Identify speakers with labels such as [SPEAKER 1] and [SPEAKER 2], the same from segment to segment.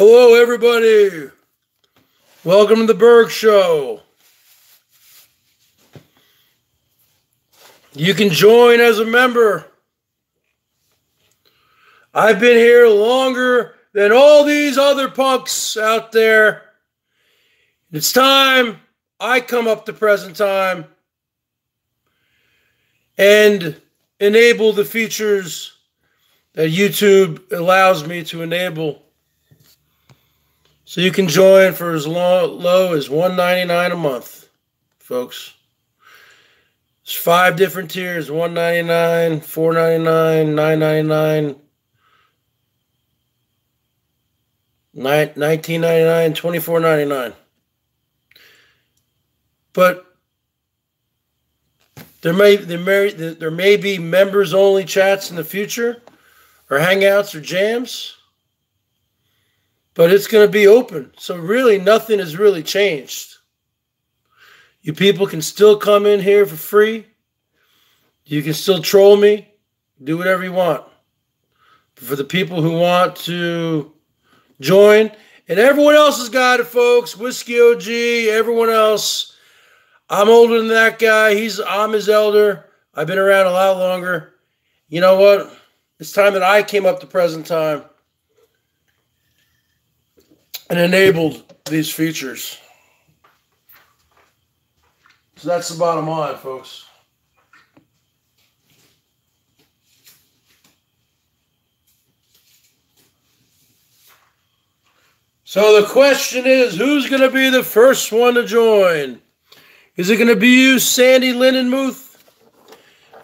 [SPEAKER 1] Hello, everybody. Welcome to the Berg Show. You can join as a member. I've been here longer than all these other punks out there. It's time I come up to present time and enable the features that YouTube allows me to enable. So you can join for as low, low as $1.99 a month, folks. There's five different tiers: one ninety nine, four ninety nine, nine ninety nine, nineteen ninety nine, twenty four ninety nine. But there may there may there may be members only chats in the future, or hangouts or jams. But it's going to be open, so really nothing has really changed. You people can still come in here for free. You can still troll me, do whatever you want. But for the people who want to join, and everyone else has got it, folks. Whiskey OG, everyone else. I'm older than that guy. He's I'm his elder. I've been around a lot longer. You know what? It's time that I came up to present time and enabled these features. So that's the bottom line, folks. So the question is who's going to be the first one to join? Is it going to be you, Sandy Lindenmuth?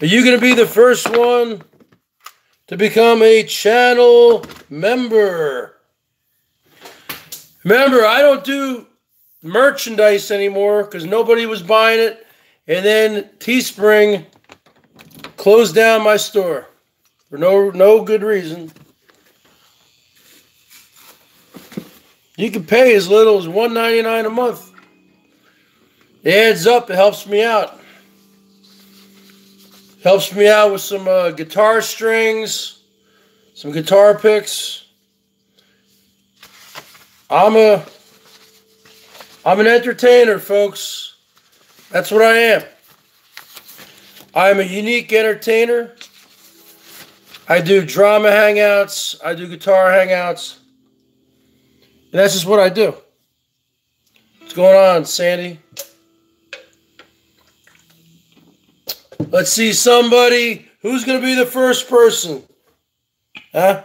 [SPEAKER 1] Are you going to be the first one to become a channel member? Remember, I don't do merchandise anymore because nobody was buying it. And then Teespring closed down my store for no no good reason. You can pay as little as $1.99 a month. It adds up. It helps me out. Helps me out with some uh, guitar strings, some guitar picks. I'm a I'm an entertainer, folks. That's what I am. I'm a unique entertainer. I do drama hangouts, I do guitar hangouts. And that's just what I do. What's going on, Sandy? Let's see somebody who's going to be the first person. Huh?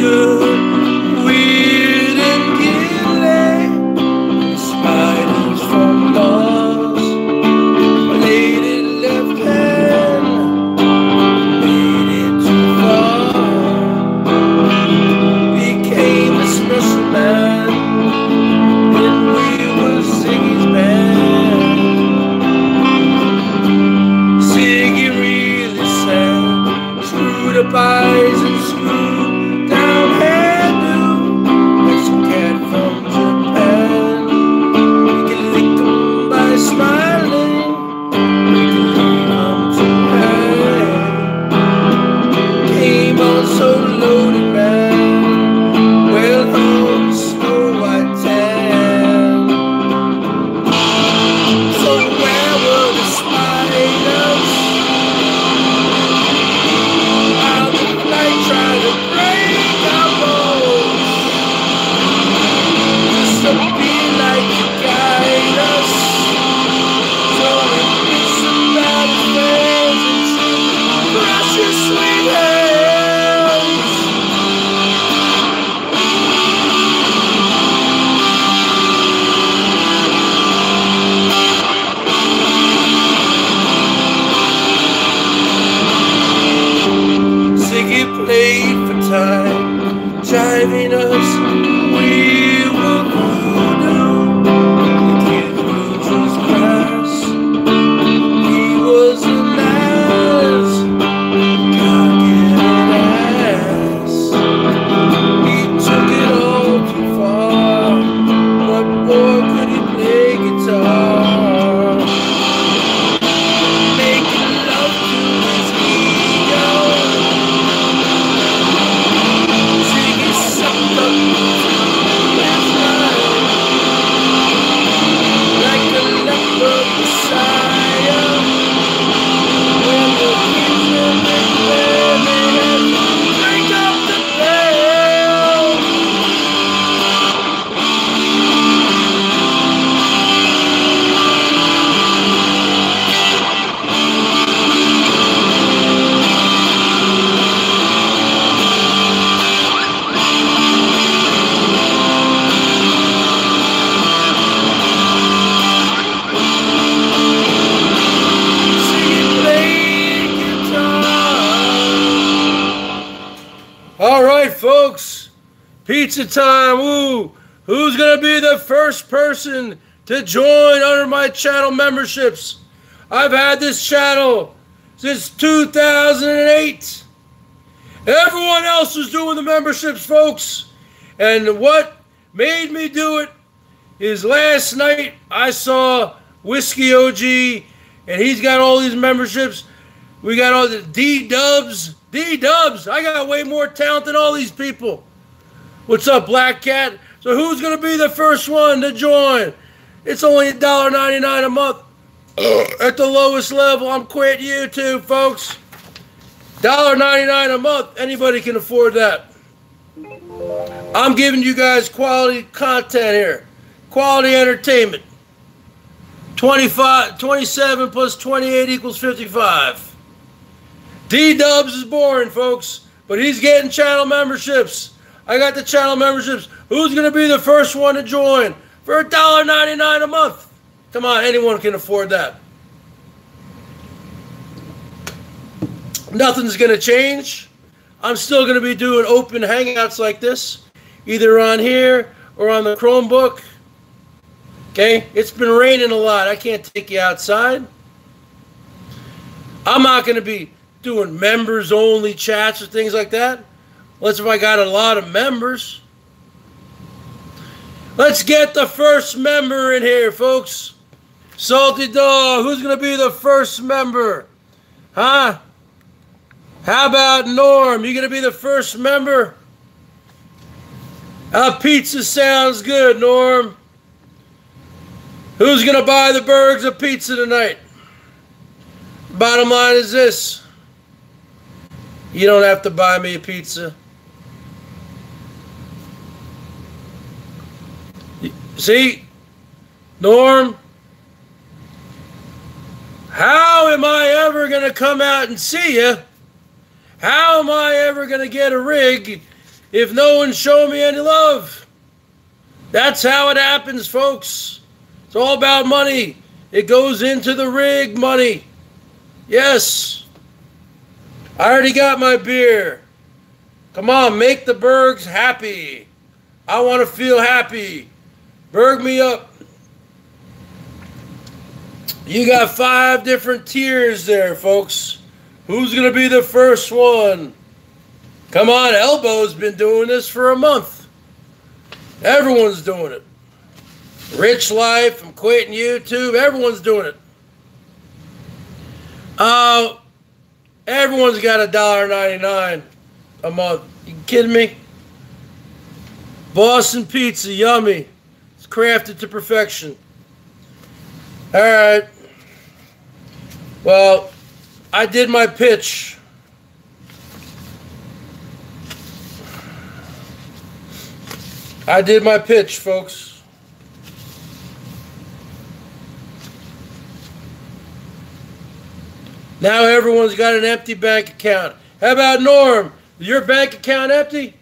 [SPEAKER 1] good. To join under my channel memberships? I've had this channel since 2008. Everyone else was doing the memberships, folks. And what made me do it is last night I saw Whiskey OG, and he's got all these memberships. We got all the D Dubs. D Dubs. I got way more talent than all these people. What's up, Black Cat? So who's gonna be the first one to join? It's only $1.99 a month. At the lowest level, I'm quitting YouTube, folks. $1.99 a month. Anybody can afford that. I'm giving you guys quality content here. Quality entertainment. 25, 27 plus 28 equals 55. D Dubs is boring, folks, but he's getting channel memberships. I got the channel memberships. Who's going to be the first one to join for $1.99 a month? Come on, anyone can afford that. Nothing's going to change. I'm still going to be doing open hangouts like this, either on here or on the Chromebook. Okay? It's been raining a lot. I can't take you outside. I'm not going to be doing members only chats or things like that. Unless if I got a lot of members. Let's get the first member in here, folks. Salty Dog, who's going to be the first member? Huh? How about Norm? You going to be the first member? Uh, pizza sounds good, Norm. Who's going to buy the Bergs of pizza tonight? Bottom line is this. You don't have to buy me a pizza. See? Norm? How am I ever going to come out and see you? How am I ever going to get a rig if no one's showing me any love? That's how it happens, folks. It's all about money. It goes into the rig money. Yes. I already got my beer. Come on, make the Bergs happy. I want to feel happy. Berg me up. You got five different tiers there, folks. Who's going to be the first one? Come on, Elbow's been doing this for a month. Everyone's doing it. Rich Life, I'm quitting YouTube. Everyone's doing it. Uh, everyone's got a dollar ninety-nine a month. You kidding me? Boston pizza, yummy. Crafted to perfection. All right. Well, I did my pitch. I did my pitch, folks. Now everyone's got an empty bank account. How about Norm? Your bank account empty?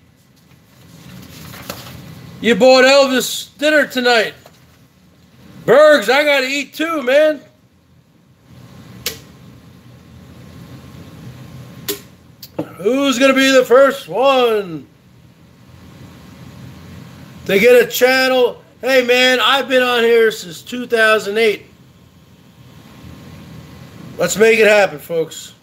[SPEAKER 1] You bought Elvis dinner tonight. Bergs, I gotta eat too, man. Who's gonna be the first one? to get a channel. Hey, man, I've been on here since 2008. Let's make it happen, folks.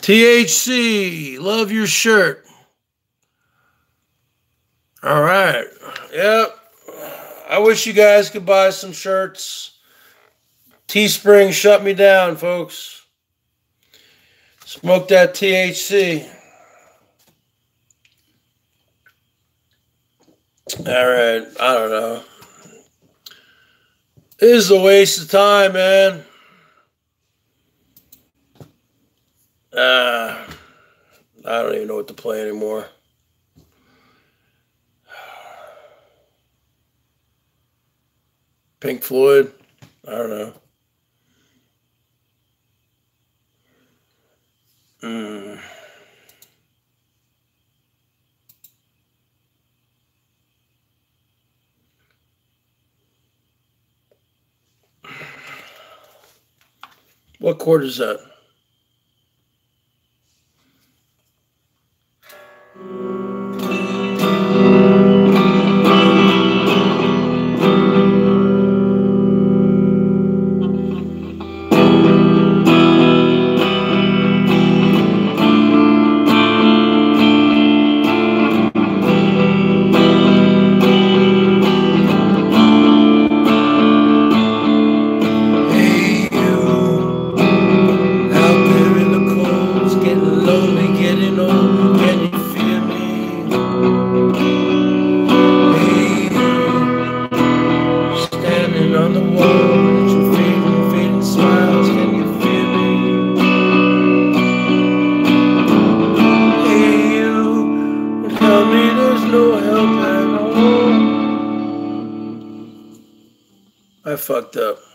[SPEAKER 1] THC, love your shirt. All right. Yep. I wish you guys could buy some shirts. Teespring shut me down, folks. Smoke that THC. All right. I don't know. This is a waste of time, man. Uh, I don't even know what to play anymore. Pink Floyd. I don't know. Mm. What chord is that? Thank you. fucked up.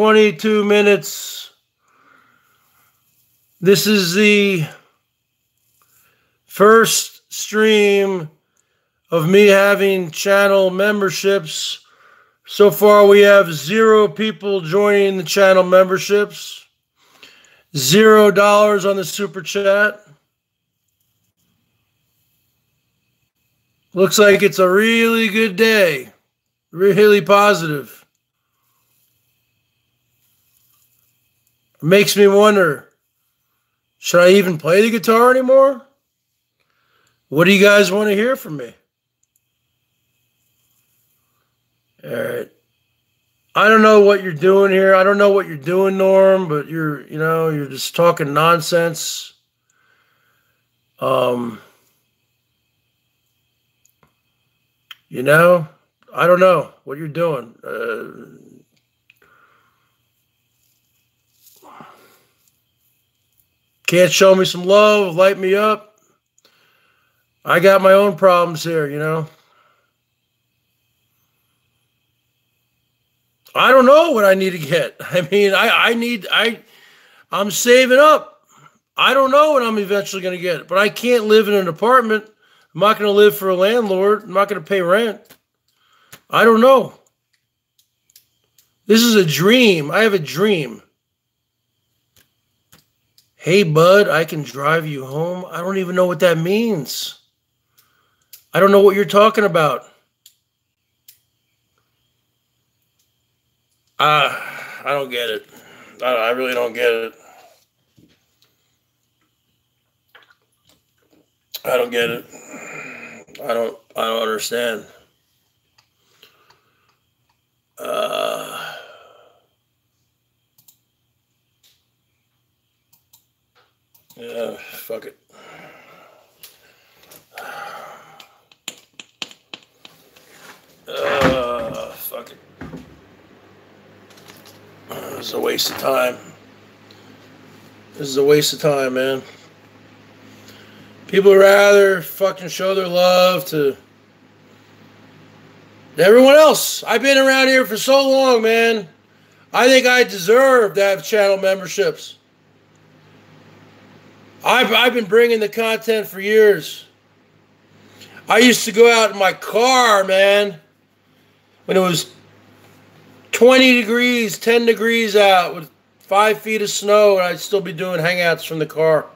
[SPEAKER 1] 22 minutes. This is the first stream of me having channel memberships. So far, we have zero people joining the channel memberships, zero dollars on the super chat. Looks like it's a really good day, really positive. It makes me wonder should I even play the guitar anymore? What do you guys want to hear from me? All right. I don't know what you're doing here. I don't know what you're doing, Norm, but you're, you know, you're just talking nonsense. Um, you know, I don't know what you're doing. Uh, can't show me some love, light me up. I got my own problems here, you know. I don't know what I need to get. I mean, I, I need I I'm saving up. I don't know what I'm eventually going to get, but I can't live in an apartment. I'm not going to live for a landlord. I'm not going to pay rent. I don't know. This is a dream. I have a dream. Hey, bud, I can drive you home. I don't even know what that means. I don't know what you're talking about. Uh, I don't get it. I, I really don't get it. I don't get it. I don't. I don't understand. Uh, yeah, fuck it. Uh, fuck it. Is a waste of time. This is a waste of time, man. People rather fucking show their love to everyone else. I've been around here for so long, man. I think I deserve to have channel memberships. I've, I've been bringing the content for years. I used to go out in my car, man, when it was 20 degrees, 10 degrees out with five feet of snow, and I'd still be doing hangouts from the car.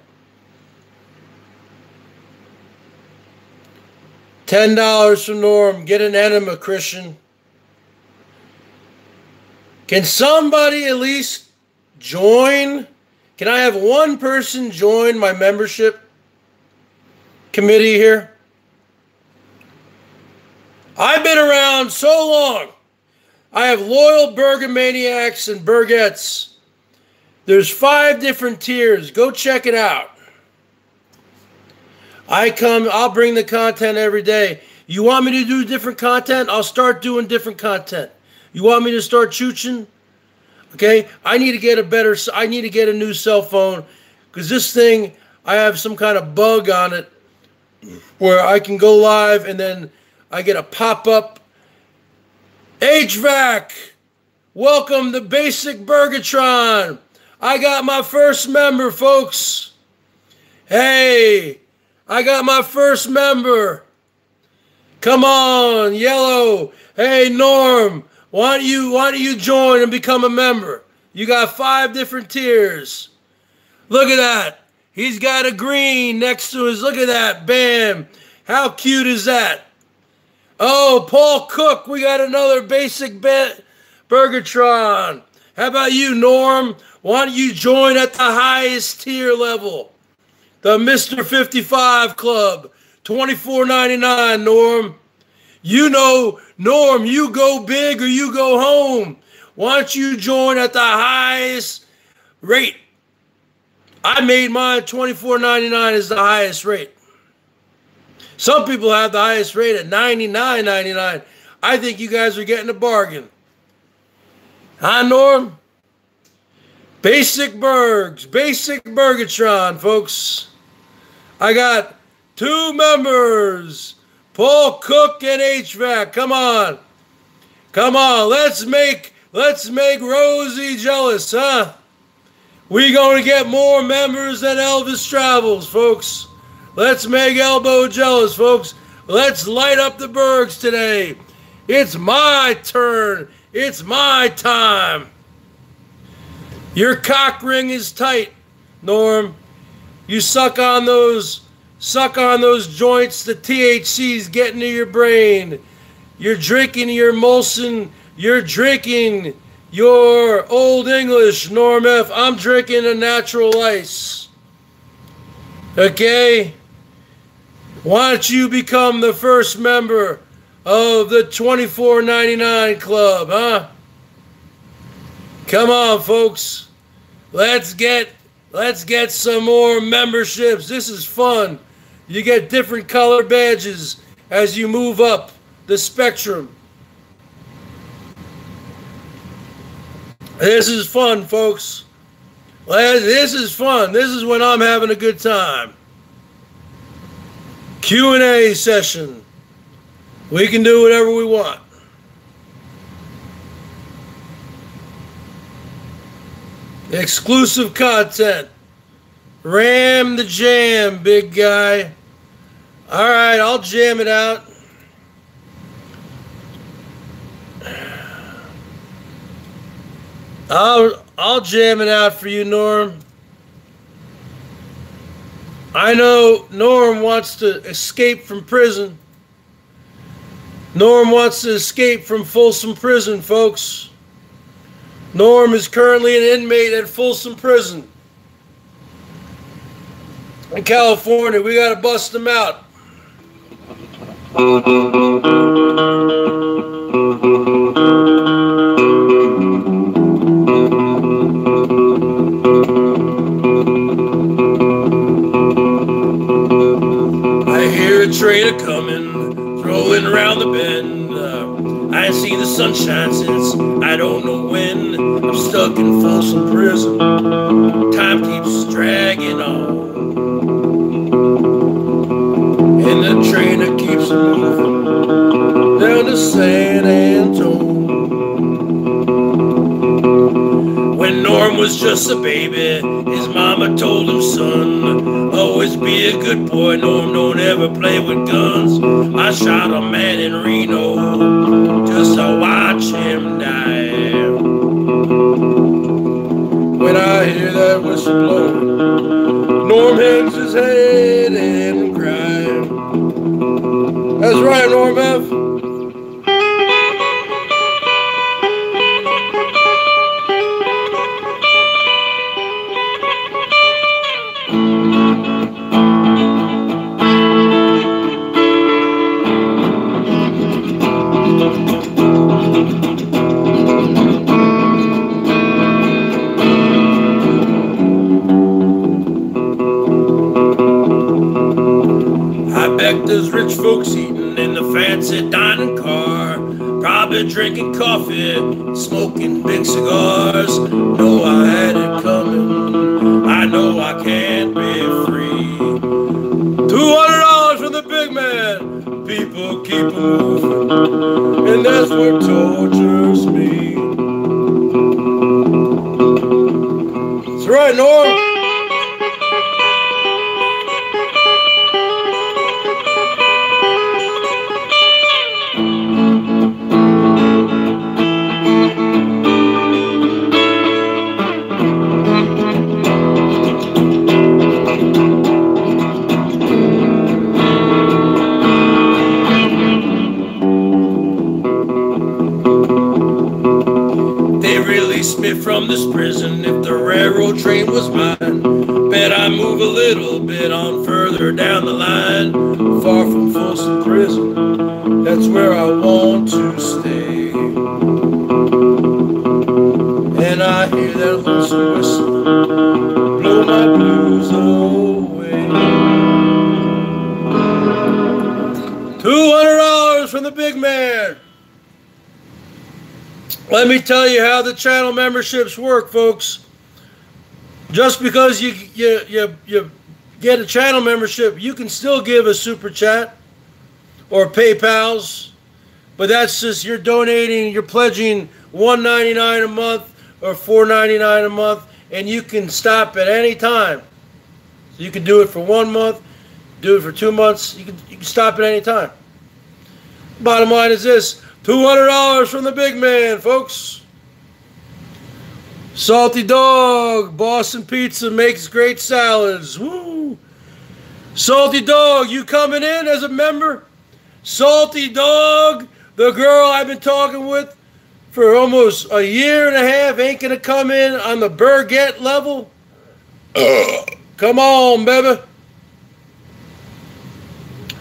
[SPEAKER 1] $10 from Norm. Get an enema, Christian. Can somebody at least join? Can I have one person join my membership committee here? I've been around so long. I have loyal Bergamaniacs and Bergettes. There's five different tiers. Go check it out. I come, I'll bring the content every day. You want me to do different content? I'll start doing different content. You want me to start chooching? Okay, I need to get a better, I need to get a new cell phone because this thing, I have some kind of bug on it where I can go live and then I get a pop up HVAC. Welcome to Basic Bergatron. I got my first member, folks. Hey, I got my first member. Come on, yellow. Hey, Norm, why don't you why don't you join and become a member? You got five different tiers. Look at that. He's got a green next to his. Look at that. Bam. How cute is that? Oh, Paul Cook, we got another basic bet. Bergatron. How about you, Norm? Why don't you join at the highest tier level? The Mr. 55 Club, $24.99, Norm. You know, Norm, you go big or you go home. Why don't you join at the highest rate? I made mine $24.99 is the highest rate. Some people have the highest rate at $99.99. I think you guys are getting a bargain. Huh, Norm? Basic Bergs, Basic Bergatron, folks. I got two members, Paul Cook and HVAC. Come on. Come on, let's make let's make Rosie jealous, huh? We to get more members than Elvis Travels, folks. Let's make Elbow jealous, folks. Let's light up the Bergs today. It's my turn. It's my time. Your cock ring is tight, Norm. You suck on those suck on those joints, the THC's getting to your brain. You're drinking your Molson, you're drinking your Old English, Norm F. I'm drinking a natural ice. Okay? Why don't you become the first member of the 24.99 club, huh? Come on, folks. Let's get let's get some more memberships. This is fun. You get different color badges as you move up the spectrum. This is fun, folks. This is fun. This is when I'm having a good time. Q&A session. We can do whatever we want. Exclusive content. Ram the jam, big guy. All right, I'll jam it out. I'll I'll jam it out for you, Norm. I know Norm wants to escape from prison. Norm wants to escape from Folsom Prison, folks. Norm is currently an inmate at Folsom Prison in California. We got to bust him out. trader coming, rolling around the bend. I the sunshine since I don't know when. I'm stuck in Folsom Prison. Time keeps dragging on. And the train that keeps moving down to San Antonio. When Norm was just a baby, his mama told him, son, always be a good boy. Norm, don't ever play with guns. I shot a man in Reno just to watch him die. When I hear that whistle blow, Norm hangs his head and cries. That's right, Norm F. folks eating in the fancy dining car. Probably drinking coffee, smoking big cigars. Know I had it coming. I know I can't be free. Two hundred dollars for the big man. People keep moving, and that's what tortures me. That's right, Norm. From this prison if the railroad train was mine. Bet I move a little bit on further down the line, far from Folsom Prison. That's where I want tell you how the channel memberships work, folks. Just because you you you, you get a channel membership, you can still give a super chat or PayPal's, but that's just you're donating, you're pledging 1.99 a month or 4.99 a month, and you can stop at any time. So you can do it for one month, do it for two months. You can you can stop at any time. Bottom line is this: $200 from the big man, folks. Salty Dog, Boston Pizza makes great salads. Woo! Salty Dog, you coming in as a member? Salty Dog, the girl I've been talking with for almost a year and a half ain't to come in on the Burgett level? come on, baby.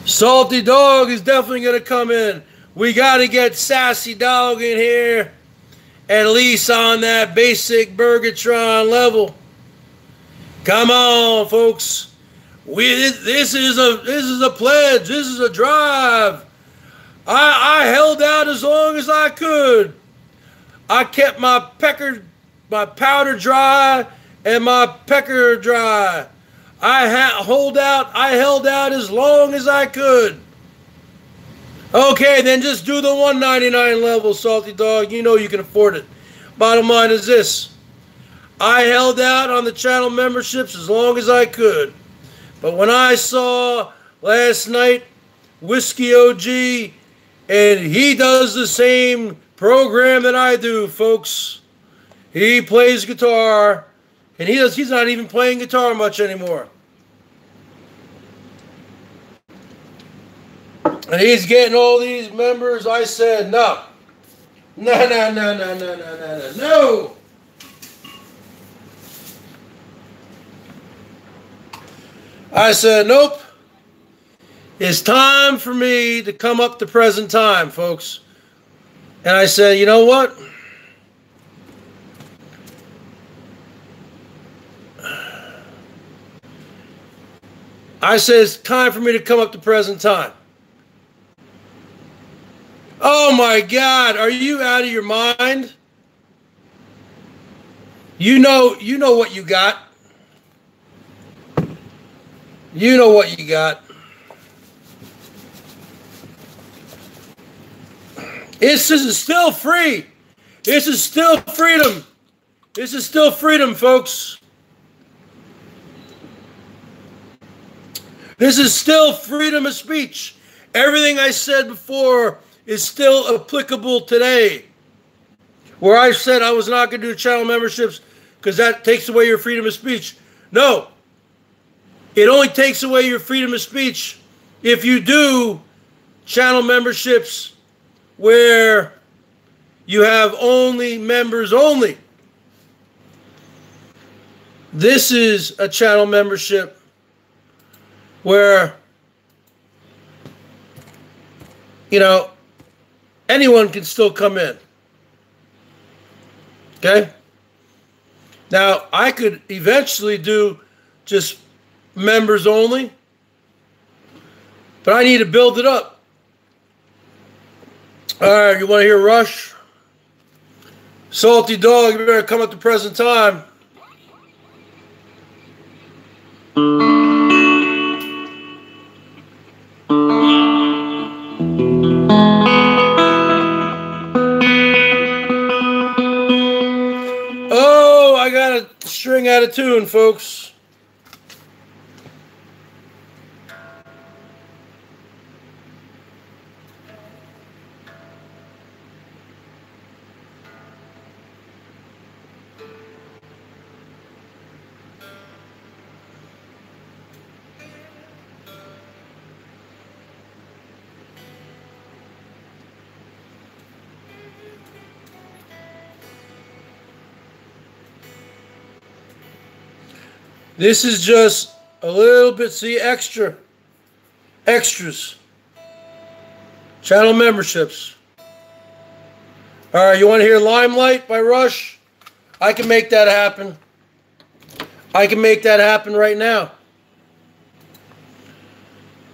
[SPEAKER 1] Salty Dog is definitely to come in. We got to get Sassy Dog in here, at least on that basic Bergatron level. Come on, folks. We this is a this is a pledge. This is a drive. I I held out as long as I could. I kept my pecker my powder dry and my pecker dry. I ha- hold out. I held out as long as I could. Okay, then just do the 199 level, salty dog. You know you can afford it. Bottom line is this. I held out on the channel memberships as long as I could. But when I saw last night Whiskey OG and he does the same program that I do, folks. He plays guitar and he does he's not even playing guitar much anymore. And he's getting all these members. I said, no. No, no, no, no, no, no, no, no. No. I said, nope. It's time for me to come up to present time, folks. And I said, you know what? I said, it's time for me to come up to present time. Oh my God, are you out of your mind? You know, you know what you got. You know what you got. This is still free. This is still freedom. This is still freedom, folks. This is still freedom of speech. Everything I said before is still applicable today. Where I said I was not going to do channel memberships because that takes away your freedom of speech. No, it only takes away your freedom of speech if you do channel memberships where you have only members only. This is a channel membership where, you know, anyone can still come in. Okay? Now, I could eventually do just members only. But I need to build it up. All right, you want to hear Rush? Salty Dog, you better come at the present time. String out of tune, folks. This is just a little bit, see, extra, extras, channel memberships. All right, you want to hear Limelight by Rush? I can make that happen. I can make that happen right now.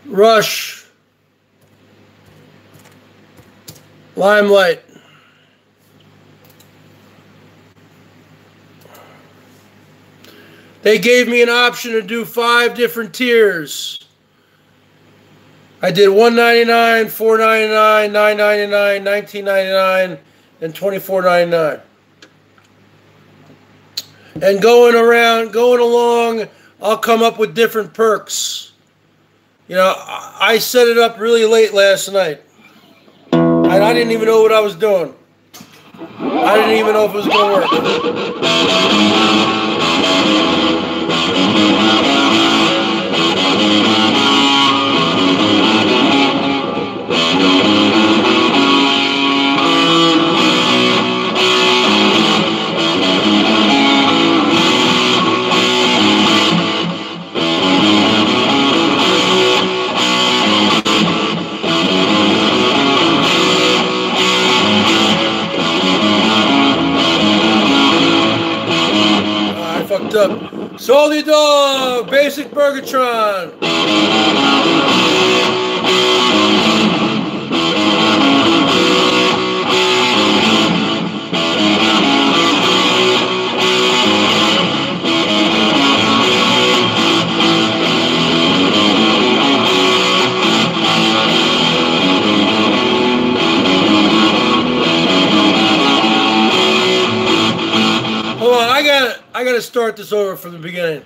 [SPEAKER 1] Rush. Limelight. They gave me an option to do five different tiers. I did 199, 499, 999, 1999, and 2499. And going around, going along, I'll come up with different perks. You know, I set it up really late last night. And I didn't even know what I was doing. I didn't even know if it was going to work don't know how I Solidar, Basic Bergatron. going to start this over from the beginning.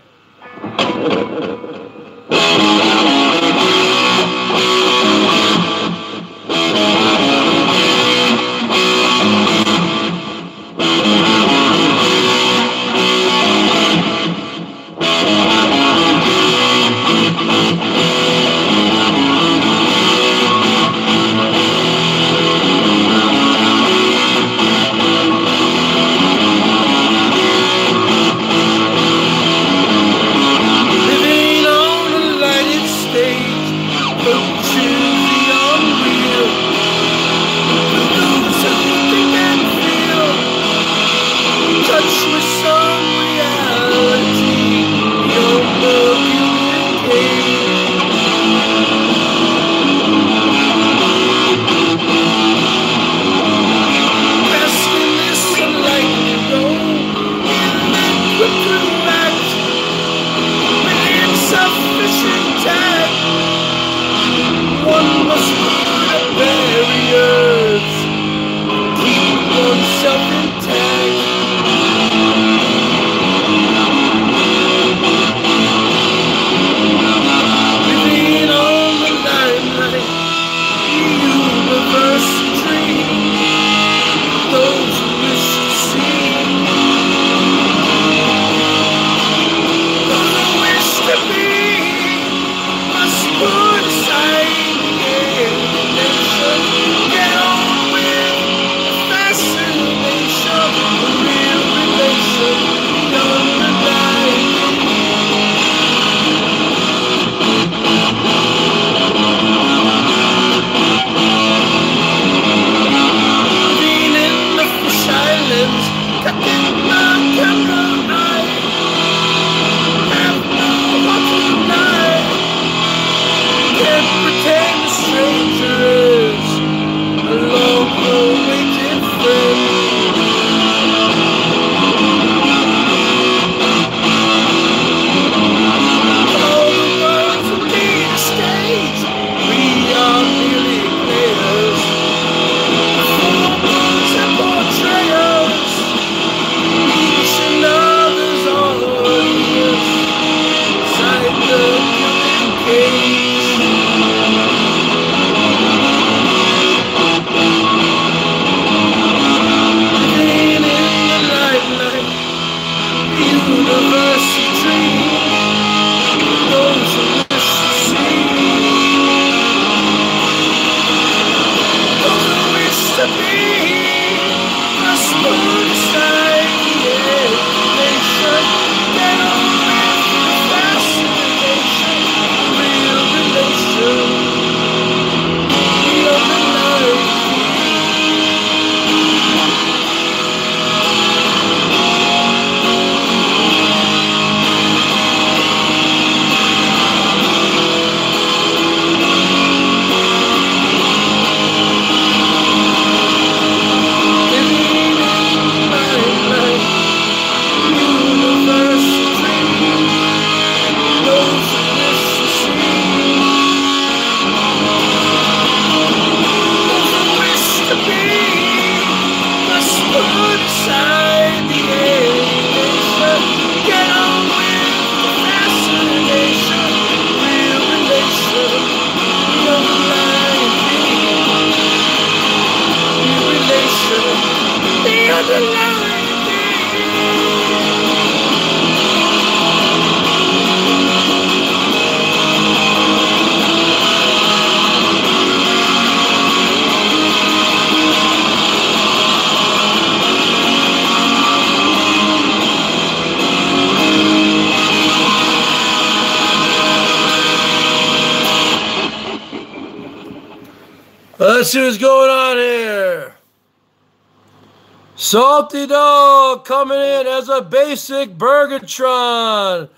[SPEAKER 1] Salty Dog coming in as a basic Bergatron.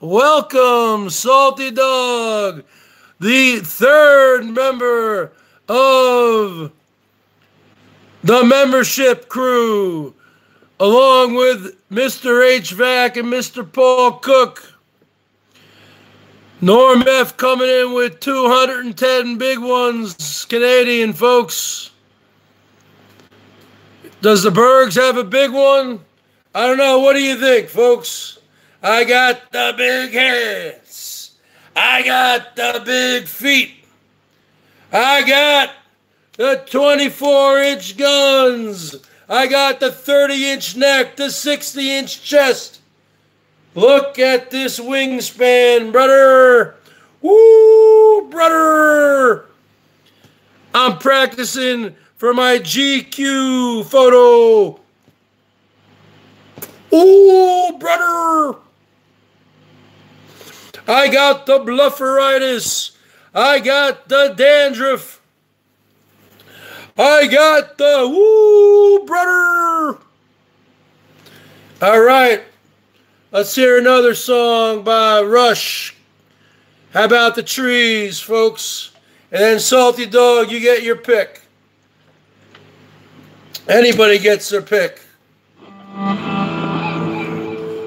[SPEAKER 1] Welcome, Salty Dog, the third member of the membership crew, along with Mr. HVAC and Mr. Paul Cook. Norm F coming in with 210 big ones, Canadian folks. Does the Bergs have a big one? I don't know. What do you think, folks? I got the big hands. I got the big feet. I got the 24 inch guns. I got the 30 inch neck, the 60 inch chest. Look at this wingspan, brother. Woo, brother. I'm practicing for my GQ photo. Ooh, brother. I got the blufferitis. I got the dandruff. I got the woo, brother. All right. Let's hear another song by Rush. How about the trees, folks? And then Salty Dog, you get your pick. Anybody gets their pick.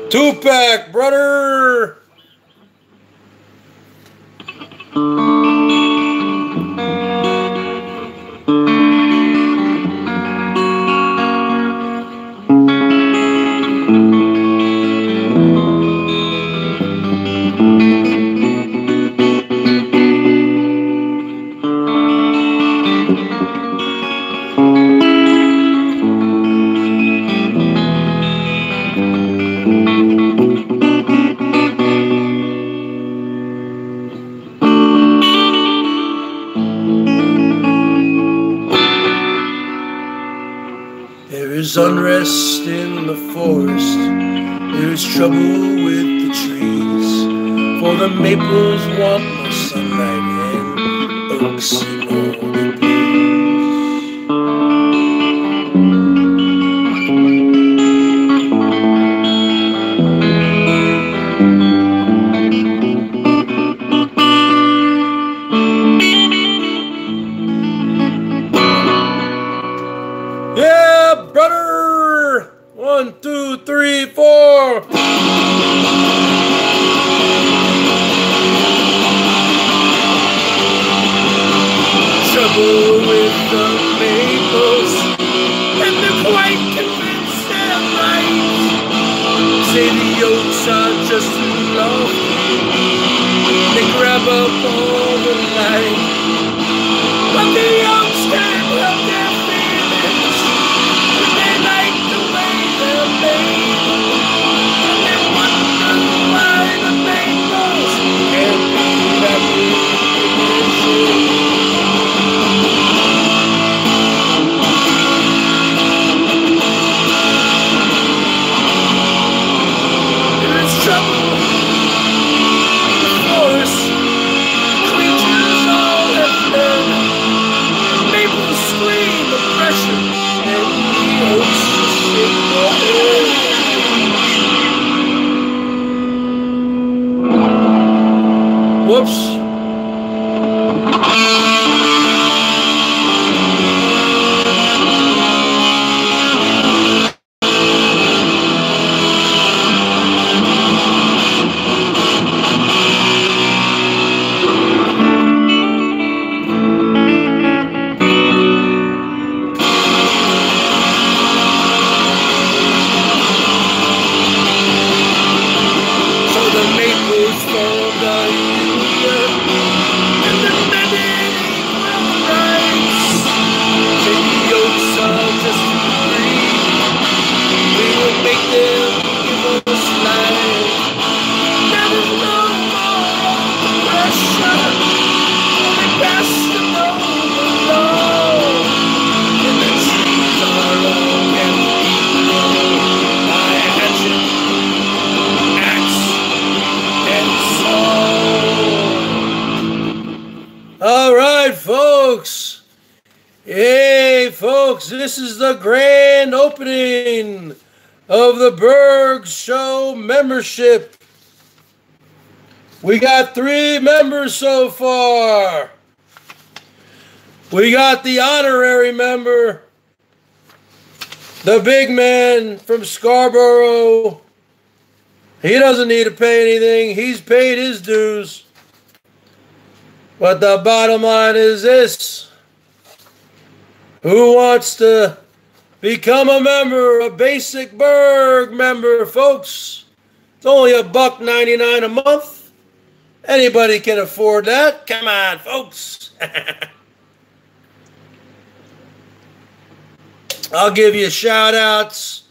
[SPEAKER 1] Two pack, brother. Trouble with the trees. For the maples want doing, We got three members so far. We got the honorary member, the big man from Scarborough. He doesn't need to pay anything, he's paid his dues. But the bottom line is this who wants to become a member, a basic Berg member, folks? It's only a buck 99 a month. Anybody can afford that. Come on, folks. I'll give you shout outs.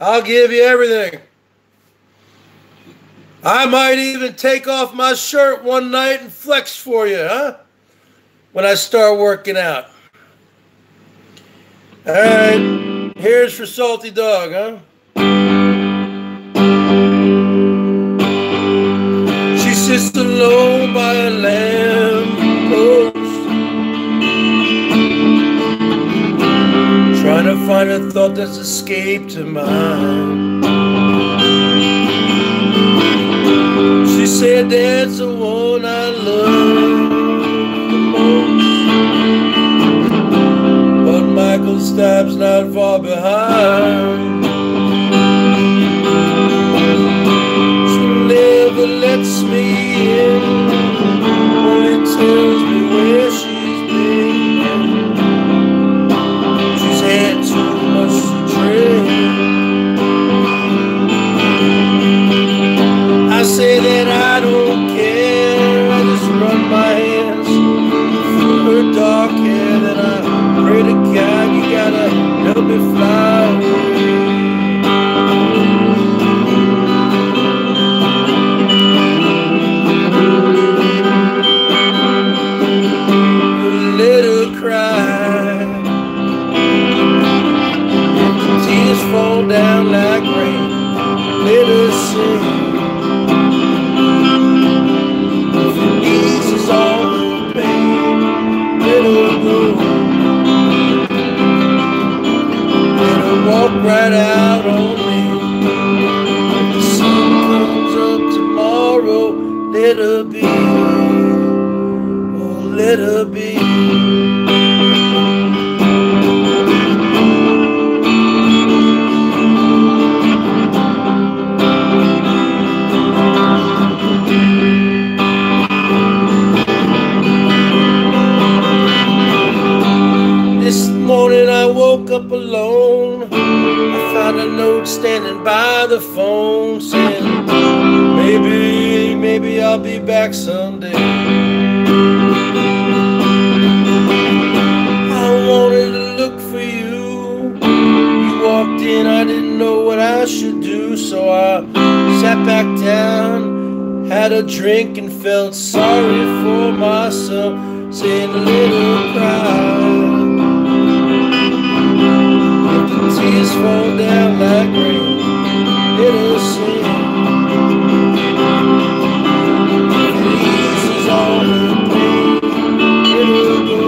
[SPEAKER 1] I'll give you everything. I might even take off my shirt one night and flex for you, huh? When I start working out. All right, here's for Salty Dog, huh? Alone by a lamp post, trying to find a thought that's escaped her mind. She said that's the one I love the most. But Michael Stipe's not far behind. Only Let her be. This morning I woke up alone. I found a note standing by the phone saying, Maybe, maybe I'll be back someday. Had a drink, and felt sorry for myself, saying a little cry. Let the tears fall down like rain, us sing. Eases all the pain, go.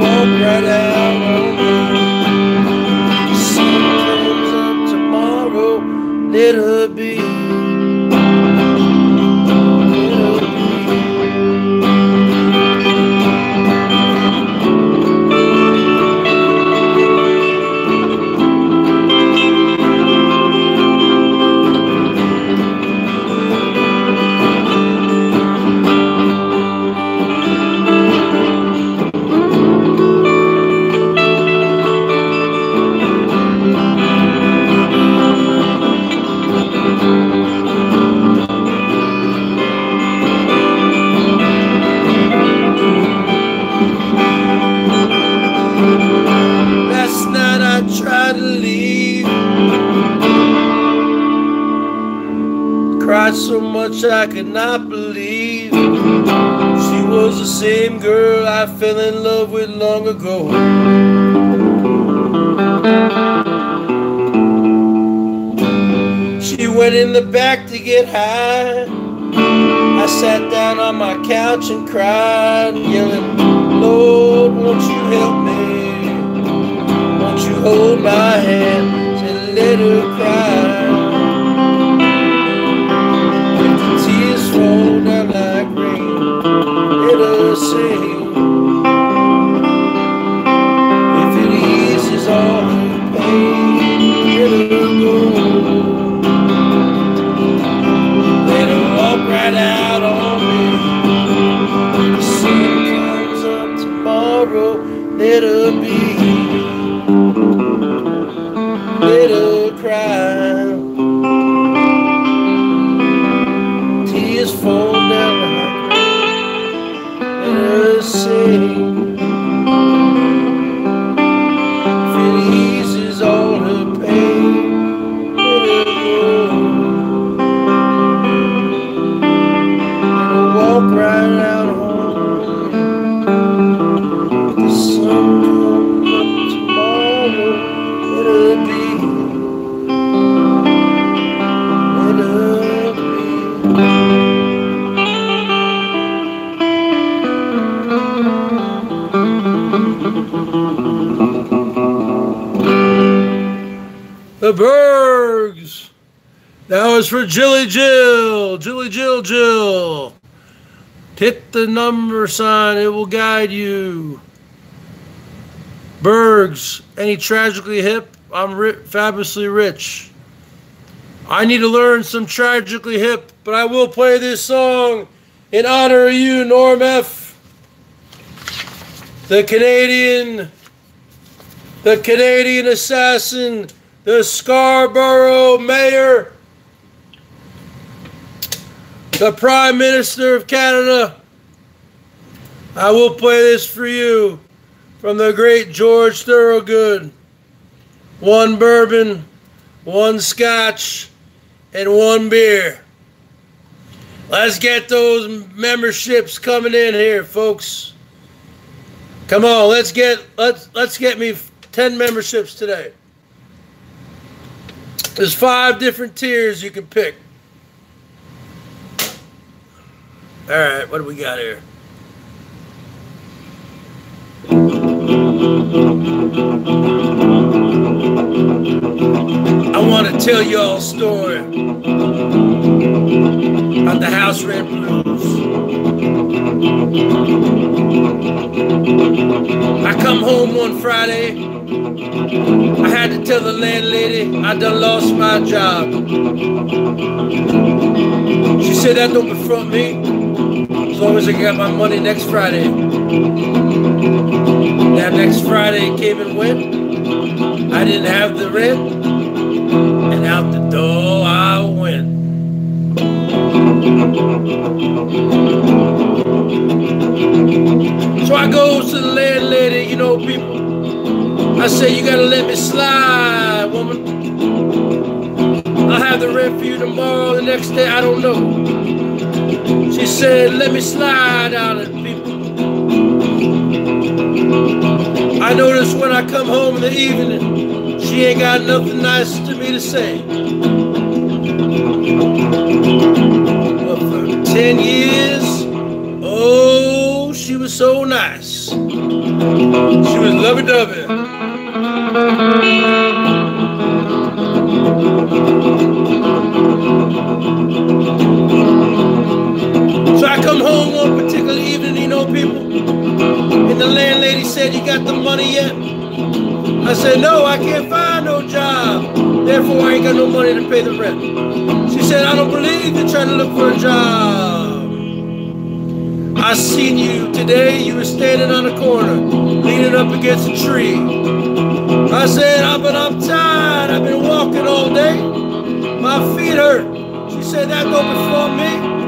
[SPEAKER 1] Walk right out let get high. I sat down on my couch and cried, yelling, Lord, won't you help me? Won't you hold my hand the number sign, it will guide you. Bergs, any tragically hip? I'm ri- fabulously rich. I need to learn some tragically hip, but I will play this song in honor of you, Norm F. The Canadian, the Canadian assassin, the Scarborough mayor the Prime Minister of Canada. I will play this for you from the great George Thorogood. One bourbon, one scotch, and one beer. Let's get those memberships coming in here, folks. Come on, let's get let's let's get me 10 memberships today. There's five different tiers you can pick. All right, what do we got here? I want to tell y'all a story about the house rent blues. I come home one Friday. I had to tell the landlady I done lost my job. She said that don't befront me. As long as I get my money next Friday. That next Friday came and went. I didn't have the rent. And out the door I went. So I goes to the landlady, you know, people. I say, you gotta let me slide, woman. I'll have the rent for you tomorrow, the next day, I don't know. She said, let me slide out of people. I notice when I come home in the evening, she ain't got nothing nice to me to say. But for 10 years, oh, she was so nice. She was lovey-dovey. So I come home one particular know, people, and the landlady said, You got the money yet? I said, No, I can't find no job. Therefore, I ain't got no money to pay the rent. She said, I don't believe you're trying to look for a job. I seen you today. You were standing on the corner, leaning up against a tree. I said, I've been I'm tired. I've been walking all day. My feet hurt. She said, that go before me.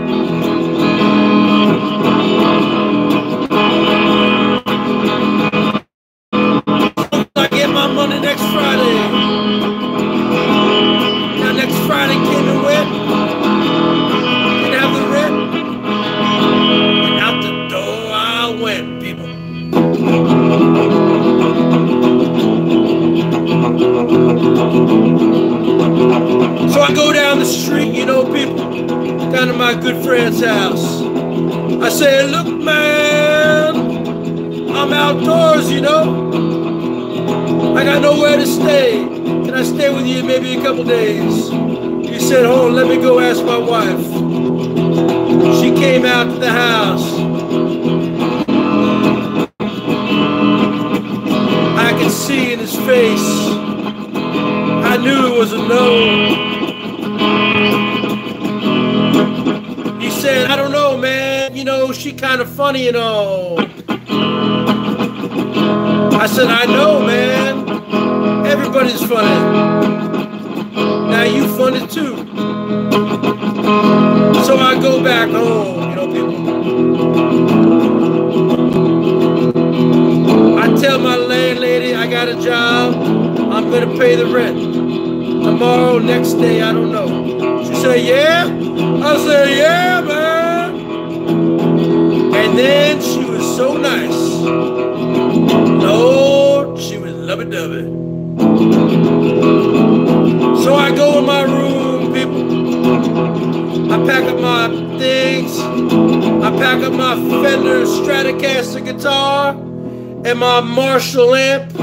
[SPEAKER 1] My Marshall amp.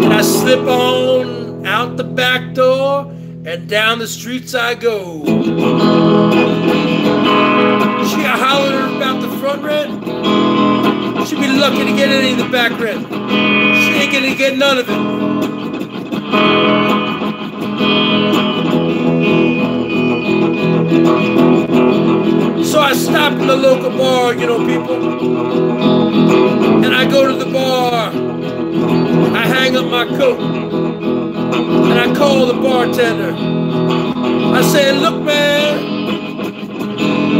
[SPEAKER 1] And I slip on out the back door and down the streets I go. She hollering about the front rent. She'd be lucky to get any of the back rent. She ain't gonna get none of it. So I stop in the local bar, you know, people. And I go to the bar. I hang up my coat. And I call the bartender. I say, look, man,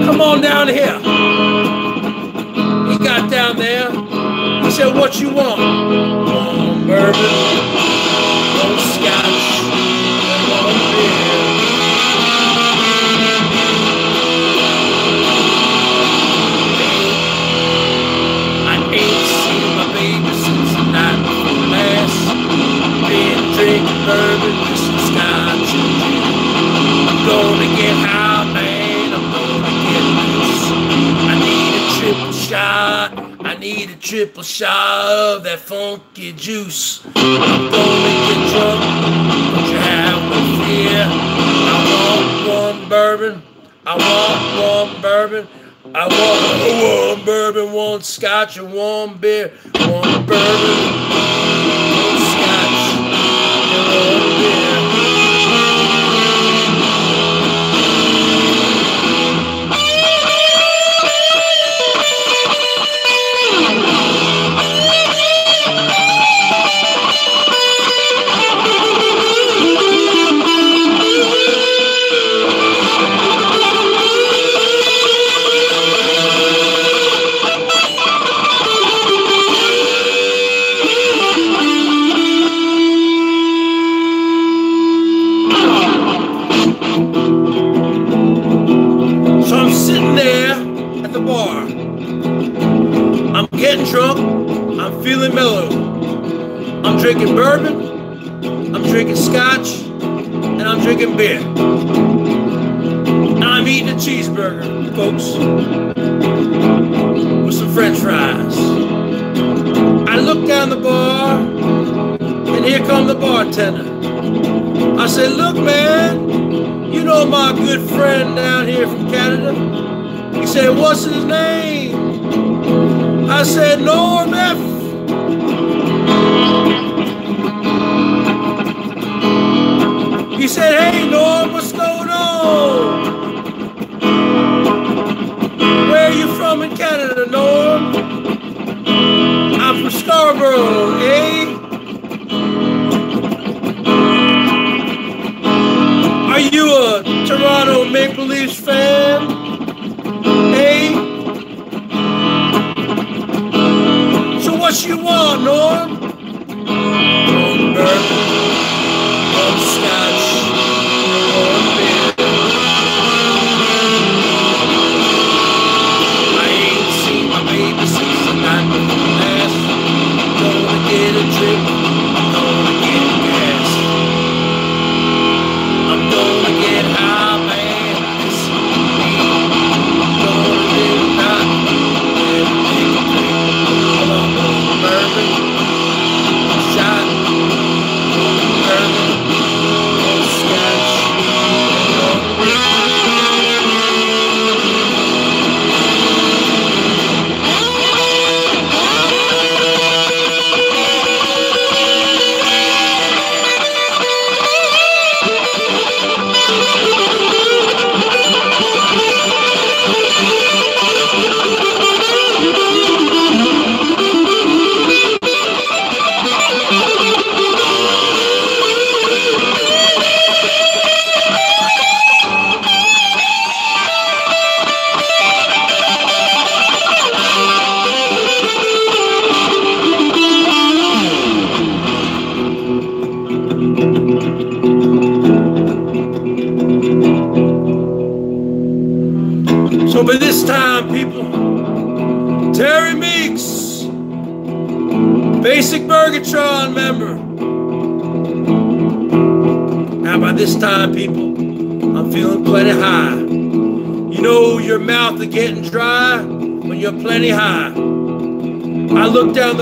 [SPEAKER 1] come on down here. He got down there. He said, what you want? Bourbon, one scotch, scotch and gin. I'm gonna get high, man. I'm gonna get loose. I need a triple shot. I need a triple shot of that funky juice. I'm gonna get drunk. Don't you have no fear? I want one bourbon. I want one bourbon. I want one bourbon, one scotch, and one beer. One bourbon, Toronto Maple Leafs fan? Hey? So what you want, Norm? One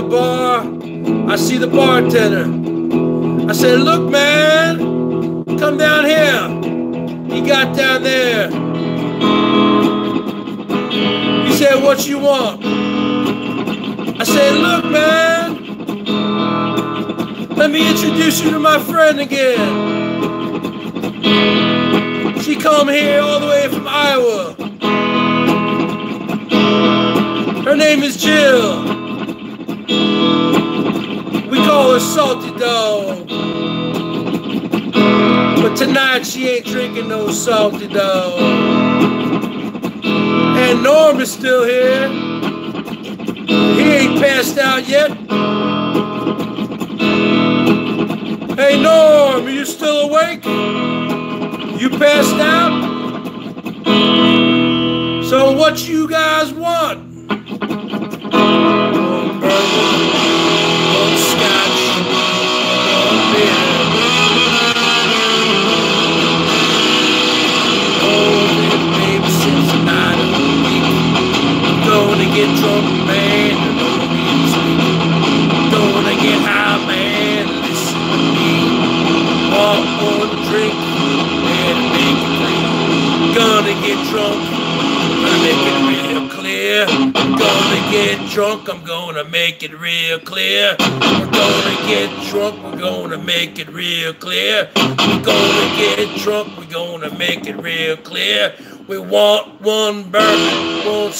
[SPEAKER 1] the bar, I see the bartender. I said, Look, man, come down here. He got down there. He said, What you want? I said, Look, man, let me introduce you to my friend no Salty Dog. Gonna get drunk, we're gonna make it real clear. We're gonna get drunk, we're gonna make it real clear. We want one bourbon, one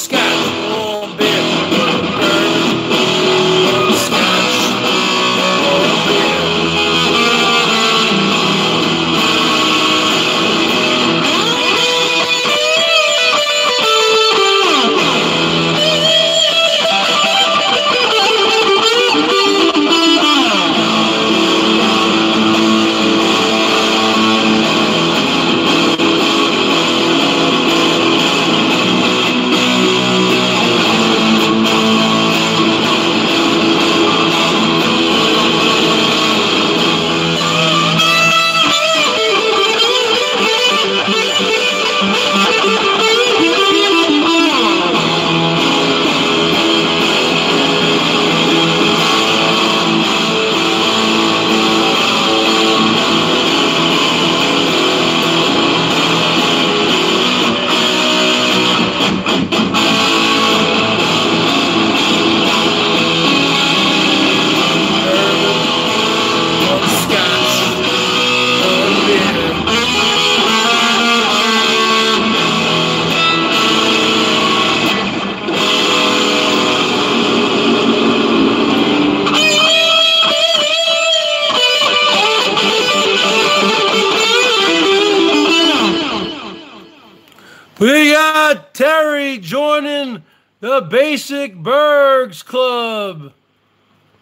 [SPEAKER 1] Club.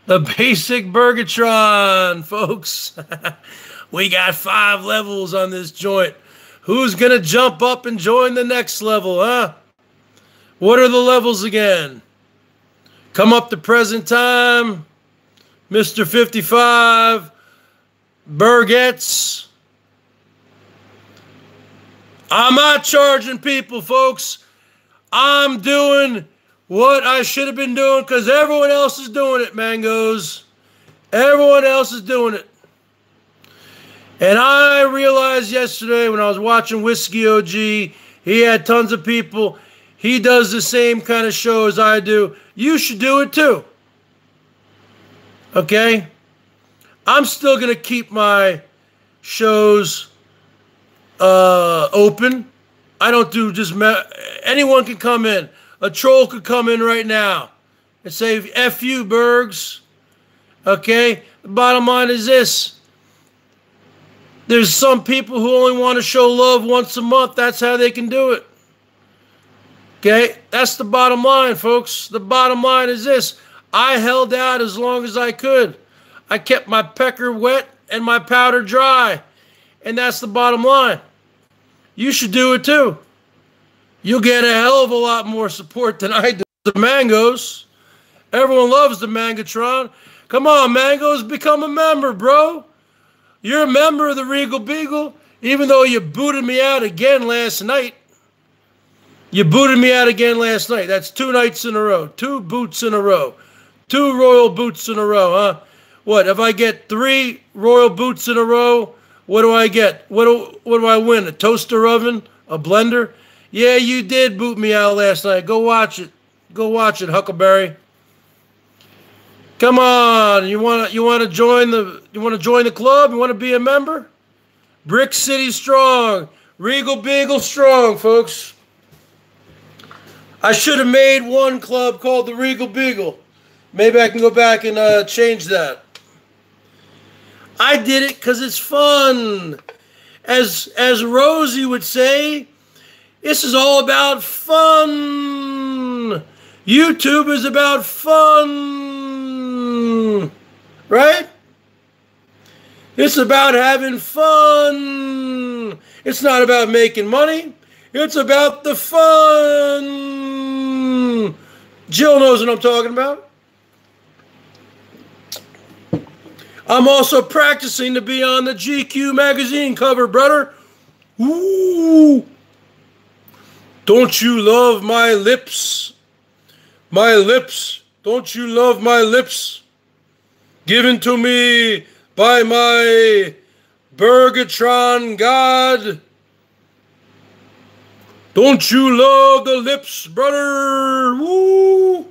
[SPEAKER 1] The Basic Bergatron, folks. we got five levels on this joint. Who's going to jump up and join the next level, huh? What are the levels again? Come up to present time, Mr. 55, Burgett's. I'm not charging people, folks. I'm doing what I should have been doing because everyone else is doing it, Mangos. Everyone else is doing it. And I realized yesterday when I was watching Whiskey OG, he had tons of people. He does the same kind of show as I do. You should do it too. Okay? I'm still going to keep my shows uh, open. I don't do just anyone can come in. A troll could come in right now and say "F you, Bergs." Okay. The bottom line is this: there's some people who only want to show love once a month. That's how they can do it. Okay. That's the bottom line, folks. The bottom line is this: I held out as long as I could. I kept my pecker wet and my powder dry. And that's the bottom line. You should do it too. You'll get a hell of a lot more support than I do. The Mangoes. Everyone loves the Mangatron. Come on, Mangoes, become a member, bro. You're a member of the Regal Beagle, even though you booted me out again last night. You booted me out again last night. That's two nights in a row, two boots in a row, two royal boots in a row, huh? What if I get three royal boots in a row? What do I get? What do, what do I win? A toaster oven? A blender? Yeah, you did boot me out last night. Go watch it. Go watch it, Huckleberry. Come on, you want to you want to join the you want to join the club? You want to be a member? Brick City strong, Regal Beagle strong, folks. I should have made one club called the Regal Beagle. Maybe I can go back and uh, change that. I did it because it's fun. As as Rosie would say, this is all about fun. YouTube is about fun. Right? It's about having fun. It's not about making money. It's about the fun. Jill knows what I'm talking about. I'm also practicing to be on the GQ magazine cover, brother. Ooh. Don't you love my lips? My lips. Don't you love my lips? Given to me by my Bergatron God. Don't you love the lips, brother? Woo!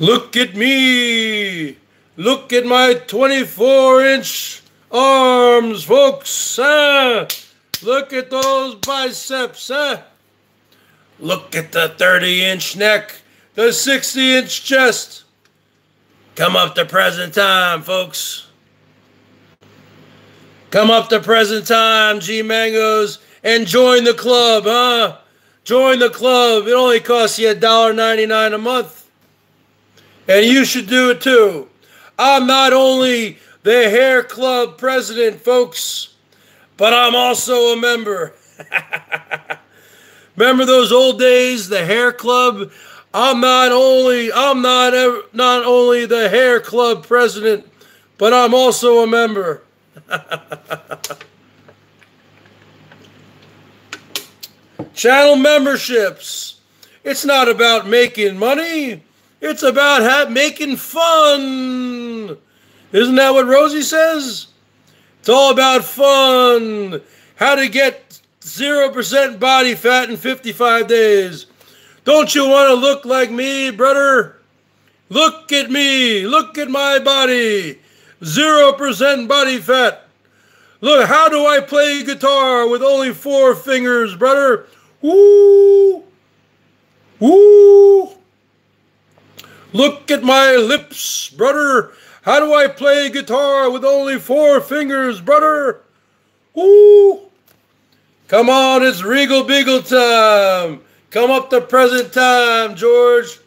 [SPEAKER 1] Look at me. Look at my 24 inch arms, folks. Ah. Look at those biceps, huh? Look at the 30 inch neck, the 60 inch chest. Come up to present time, folks. Come up to present time, G Mangoes, and join the club, huh? Join the club. It only costs you $1.99 a month. And you should do it too. I'm not only the hair club president, folks but I'm also a member. Remember those old days, the hair club? I'm not only I'm not ever, not only the hair club president, but I'm also a member. Channel memberships. It's not about making money. It's about ha- making fun. Isn't that what Rosie says? It's all about fun. How to get 0% body fat in 55 days. Don't you want to look like me, brother? Look at me. Look at my body. 0% body fat. Look, how do I play guitar with only four fingers, brother? Woo! Woo! Look at my lips, brother. How do I play guitar with only four fingers, brother? Ooh! Come on, it's Regal Beagle time. Come up to present time, George.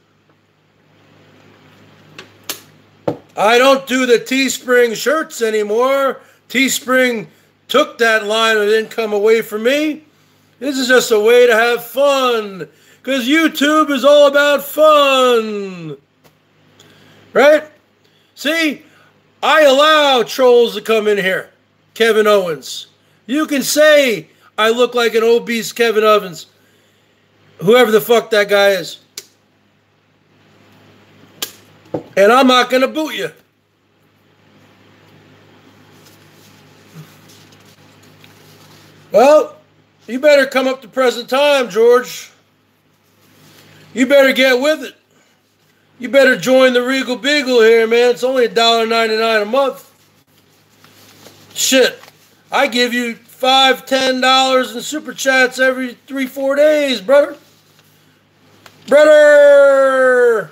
[SPEAKER 1] I don't do the Teespring shirts anymore. Teespring took that line and didn't come away from me. This is just a way to have fun. Because YouTube is all about fun. Right? See, I allow trolls to come in here. Kevin Owens. You can say I look like an obese Kevin Owens. Whoever the fuck that guy is. And I'm not going to boot you. Well, you better come up to present time, George. You better get with it. You better join the Regal Beagle here, man. It's only $1.99 a month. Shit. I give you five, ten dollars in super chats every three, four days, brother. Brother!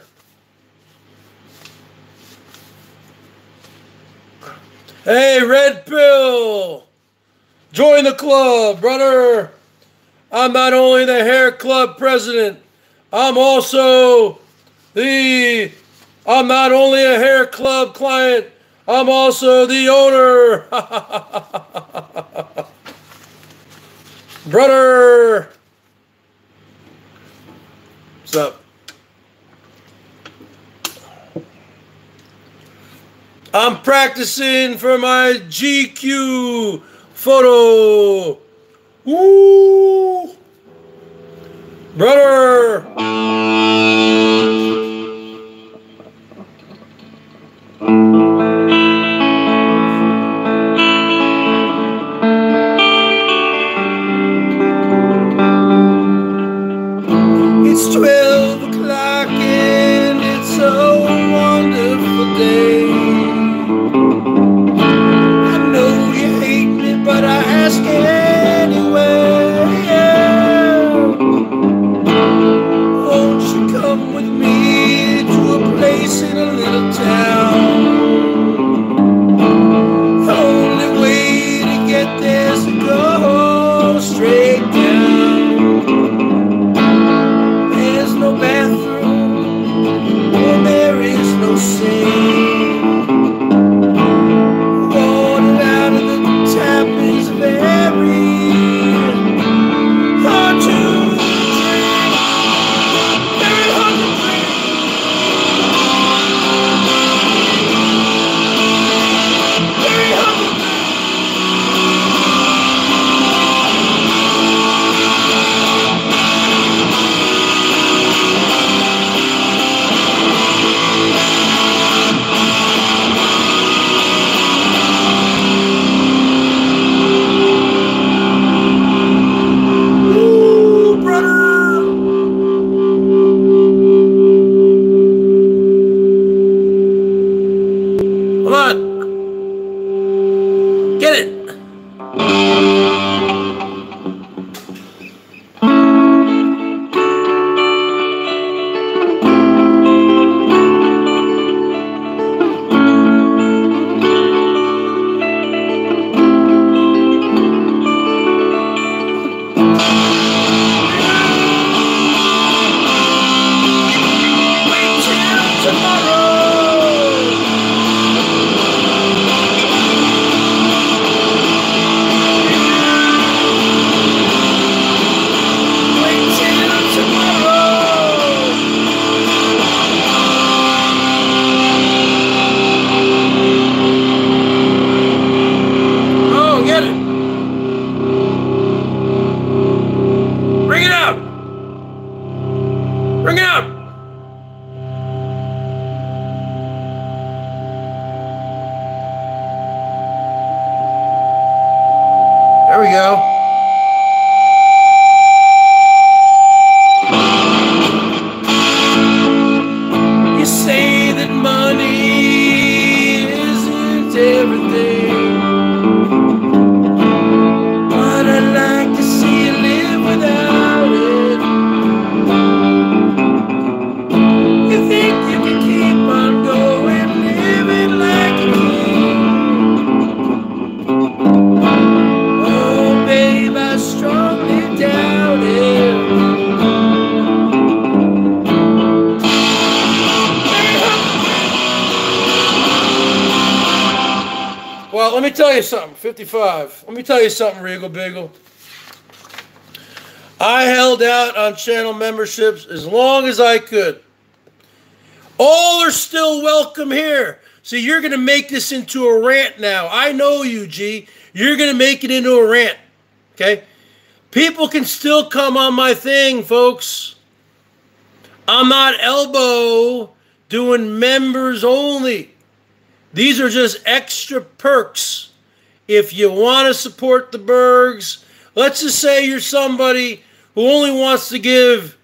[SPEAKER 1] Hey, Red Pill! Join the club, brother! I'm not only the hair club president, I'm also the I'm not only a hair club client, I'm also the owner. Brother! What's up? I'm practicing for my GQ photo. Woo! Brother! 55. Let me tell you something, Regal Beagle. I held out on channel memberships as long as I could. All are still welcome here. See, you're going to make this into a rant now. I know you, G. You're going to make it into a rant. Okay? People can still come on my thing, folks. I'm not elbow doing members only. These are just extra perks if you want to support the Bergs, let's just say you're somebody who only wants to give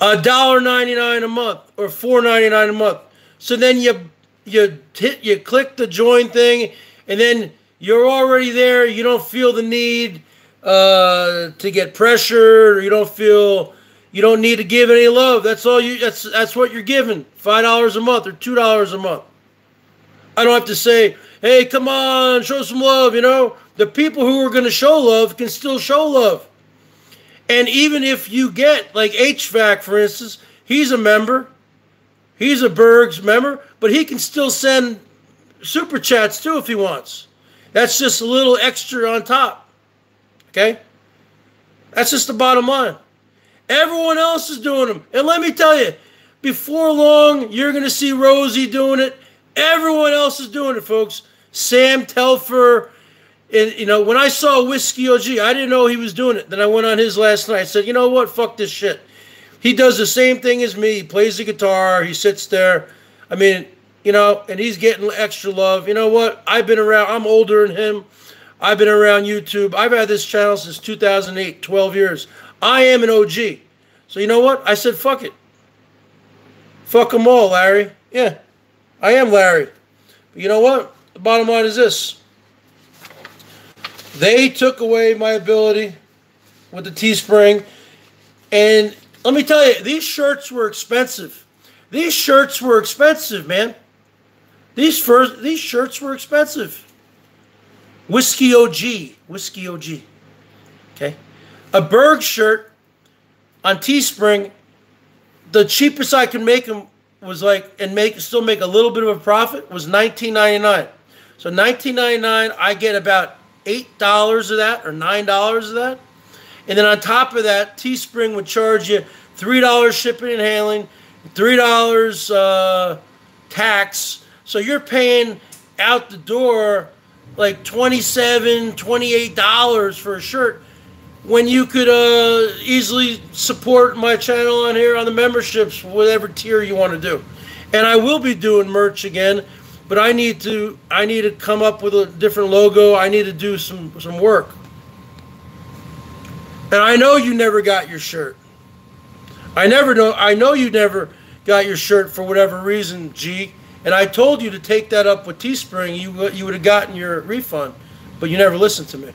[SPEAKER 1] a dollar ninety nine a month or four ninety nine a month. So then you you hit you click the join thing, and then you're already there. You don't feel the need uh, to get pressured, or you don't feel you don't need to give any love. That's all you. That's that's what you're giving. Five dollars a month or two dollars a month. I don't have to say hey, come on, show some love, you know? The people who are going to show love can still show love. And even if you get, like HVAC, for instance, he's a member, he's a Bergs member, but he can still send super chats too if he wants. That's just a little extra on top. Okay? That's just the bottom line. Everyone else is doing them. And let me tell you, before long, you're going to see Rosie doing it. Everyone else is doing it, folks. Sam Telfer. And, you know, when I saw Whiskey OG, I didn't know he was doing it. Then I went on his last night. I said, you know what? Fuck this shit. He does the same thing as me. He plays the guitar. He sits there. I mean, you know, and he's getting extra love. You know what? I've been around. I'm older than him. I've been around YouTube. I've had this channel since 2008, 12 years. I am an OG. So you know what? I said, fuck it. Fuck them all, Larry. Yeah, I am Larry. But you know what? The bottom line is this. They took away my ability with the Teespring. And let me tell you, these shirts were expensive. These shirts were expensive, man. These first, these shirts were expensive. Whiskey OG, Whiskey OG. Okay, a Berg shirt on Teespring. The cheapest I could make them was like and make still make a little bit of a profit was 19.99. So 19.99, I get about eight dollars of that or nine dollars of that, and then on top of that, Teespring would charge you three dollars shipping and handling, three dollars uh, tax. So you're paying out the door like 27 $28 for a shirt when you could uh, easily support my channel on here on the memberships, whatever tier you want to do. And I will be doing merch again, but I need to I need to come up with a different logo. I need to do some some work. And I know you never got your shirt. I never know I know you never got your shirt for whatever reason, G. And I told you to take that up with Teespring. You you would have gotten your refund, but you never listened to me.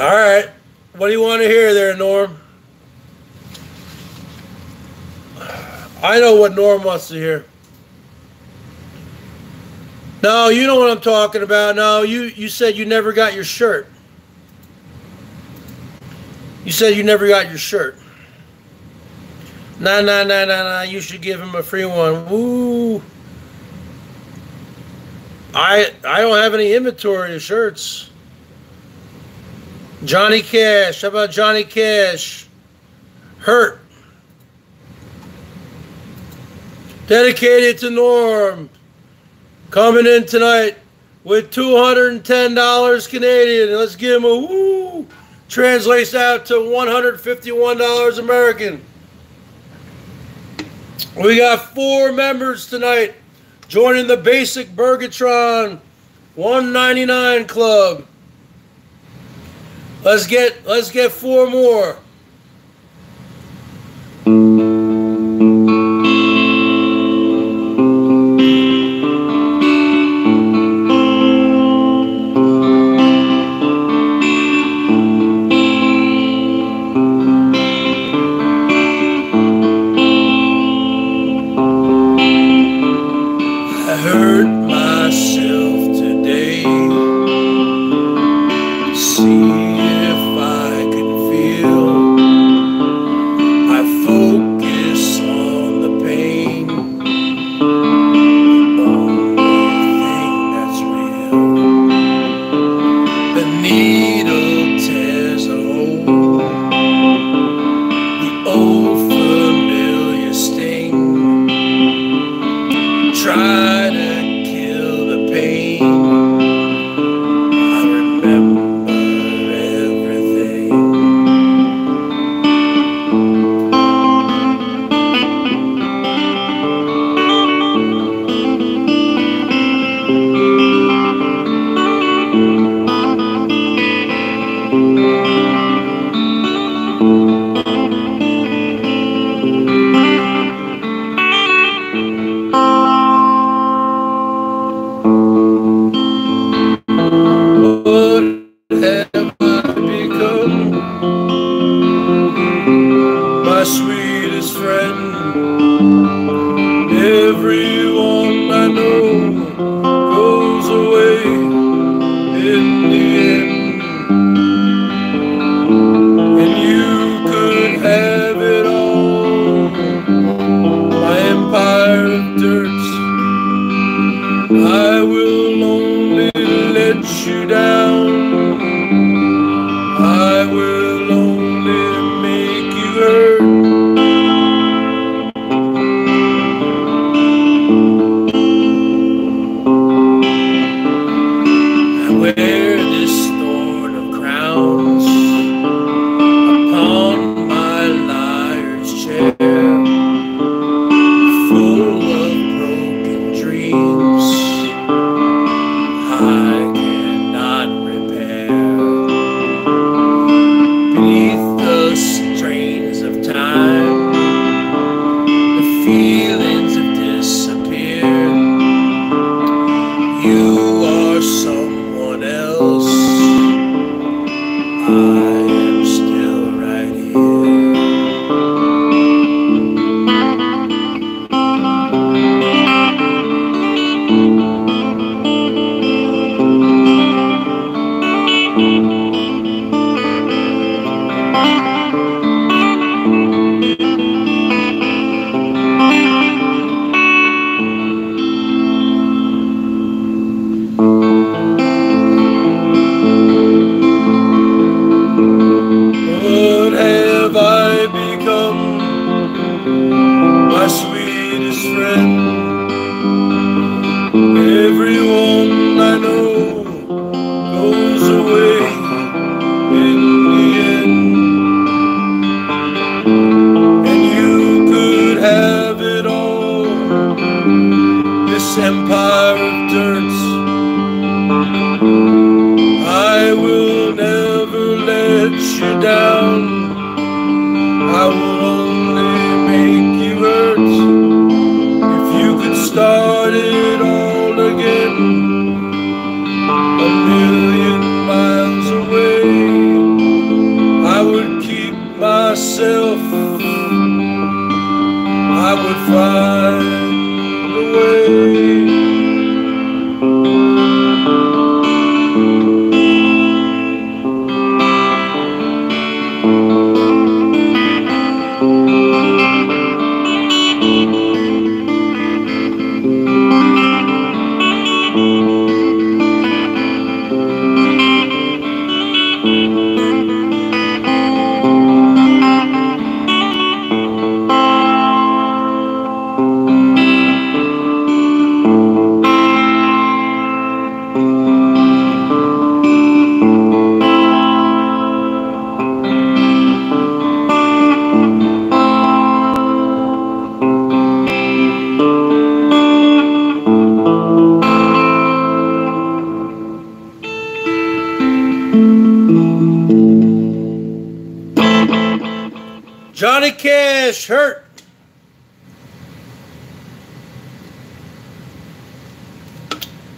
[SPEAKER 1] All right. What do you want to hear there, Norm? I know what Norm wants to hear. No, you know what I'm talking about. No, you, you said you never got your shirt. You said you never got your shirt. Nah, nah, nah, nah, nah. You should give him a free one. Woo. I I don't have any inventory of shirts. Johnny Cash. How about Johnny Cash? Hurt. Dedicated to Norm. Coming in tonight with $210 Canadian. Let's give him a woo. Translates out to $151 American. We got four members tonight joining the basic Bergatron 199 club. Let's get let's get four more. try.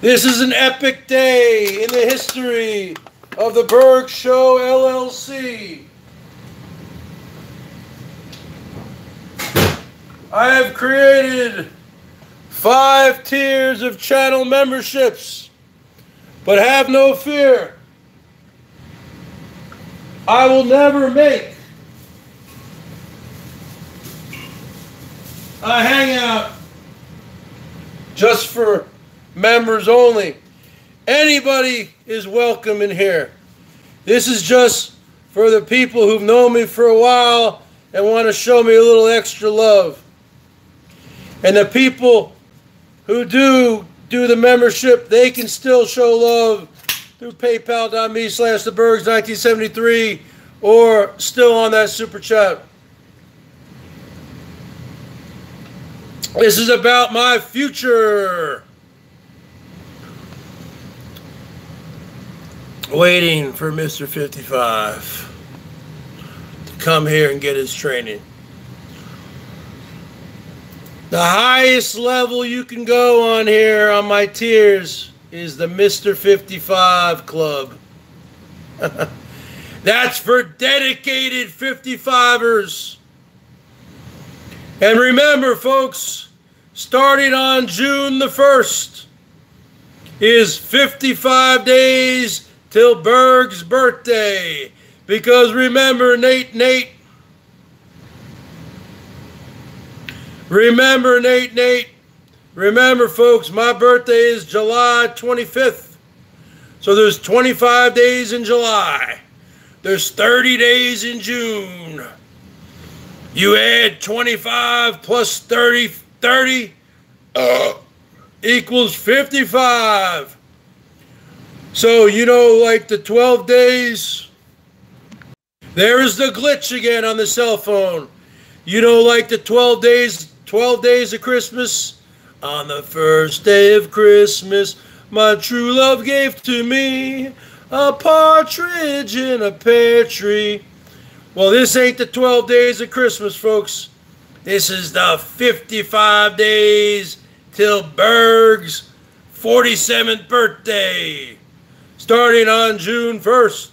[SPEAKER 1] This is an epic day in the history of the Berg Show LLC. I have created five tiers of channel memberships, but have no fear. I will never make a hangout just for members only. Anybody is welcome in here. This is just for the people who've known me for a while and want to show me a little extra love. And the people who do do the membership, they can still show love through paypal.me slash the Bergs 1973 or still on that super chat. This is about my future. Waiting for Mr. 55 to come here and get his training. The highest level you can go on here on my tiers is the Mr. 55 Club. That's for dedicated 55ers. And remember, folks, starting on June the 1st is 55 days till Berg's birthday. Because remember, Nate, Nate, remember, Nate, Nate, remember, folks, my birthday is July 25th. So there's 25 days in July. There's 30 days in June. You add 25 plus 30, 30 uh, equals 55. So, you know, like the 12 days, there is the glitch again on the cell phone. You know, like the 12 days, 12 days of Christmas. On the first day of Christmas, my true love gave to me a partridge in a pear tree. Well, this ain't the 12 days of Christmas, folks. This is the 55 days till Berg's 47th birthday. Starting on June 1st,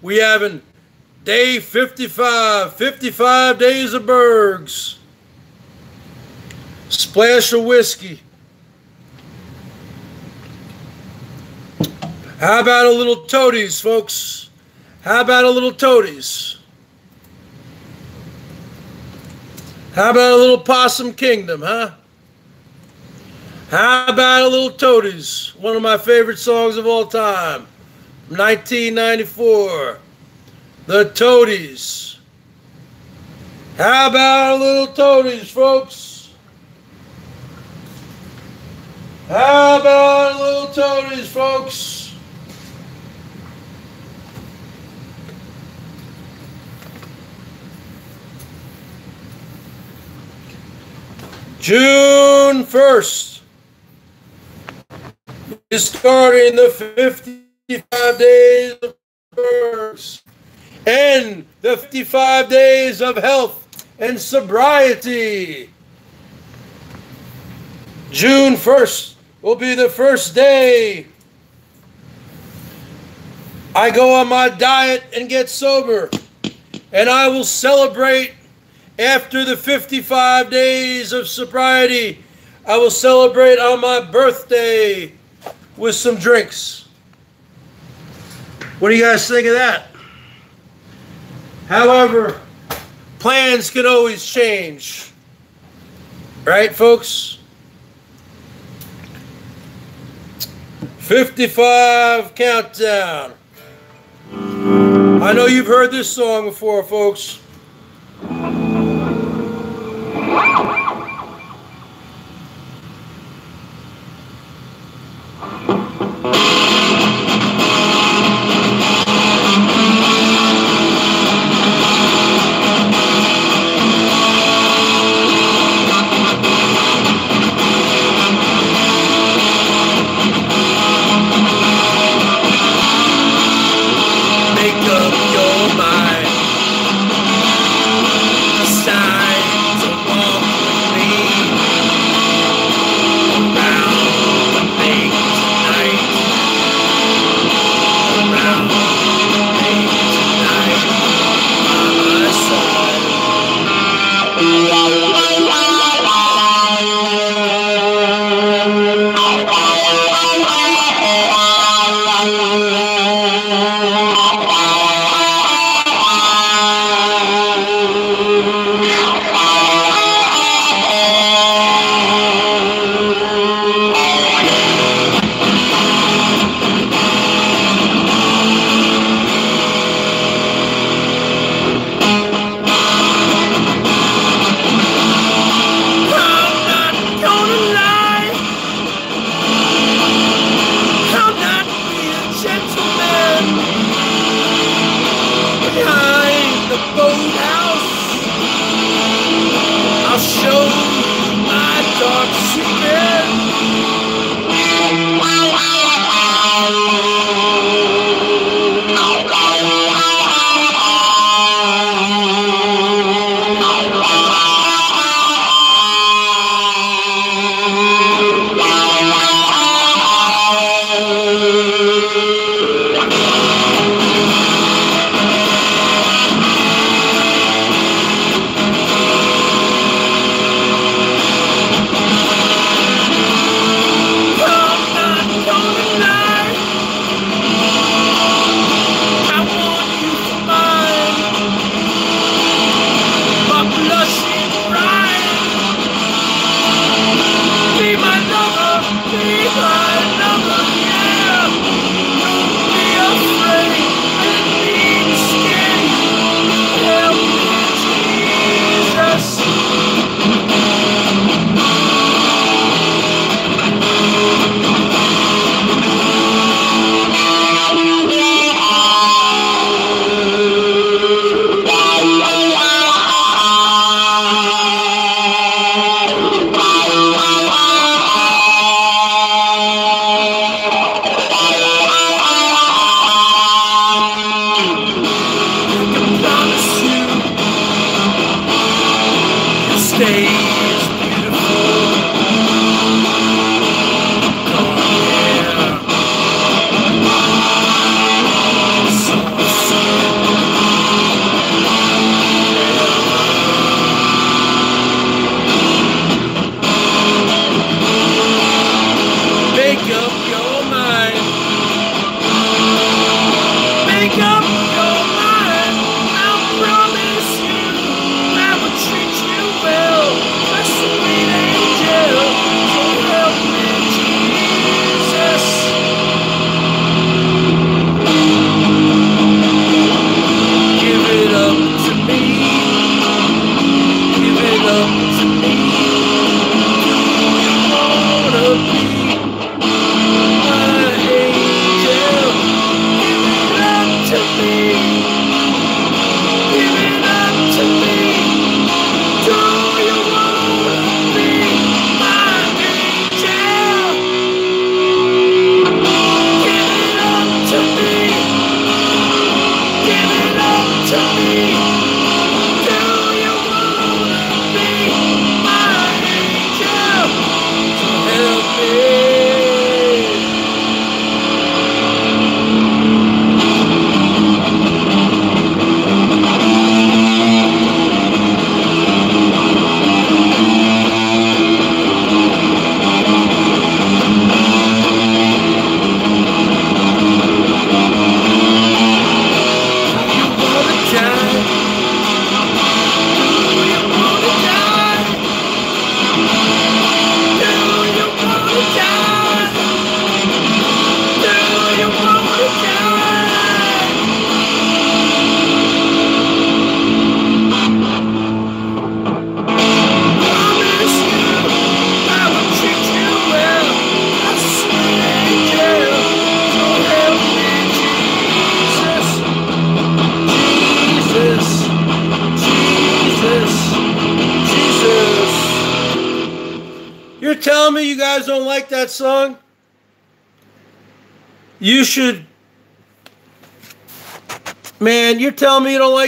[SPEAKER 1] we having day 55, 55 days of Berg's. Splash of whiskey. How about a little toadies, folks? How about a little toadies? How about a little Possum Kingdom, huh? How about a little Toadies? One of my favorite songs of all time. 1994. The Toadies. How about a little Toadies, folks? How about a little Toadies, folks? June 1st is starting the 55 days of births. and the 55 days of health and sobriety. June 1st will be the first day I go on my diet and get sober. And I will celebrate after the 55 days of sobriety. I will celebrate on my birthday with some drinks. What do you guys think of that? However, plans can always change. Right, folks? 55 countdown. I know you've heard this song before, folks.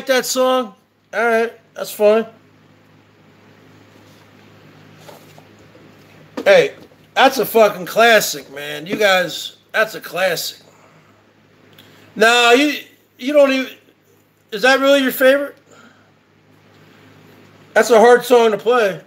[SPEAKER 1] Like that song? All right, that's fine. Hey, that's a fucking classic, man. You guys, that's a classic. Now you you don't even. Is that really your favorite? That's a hard song to play.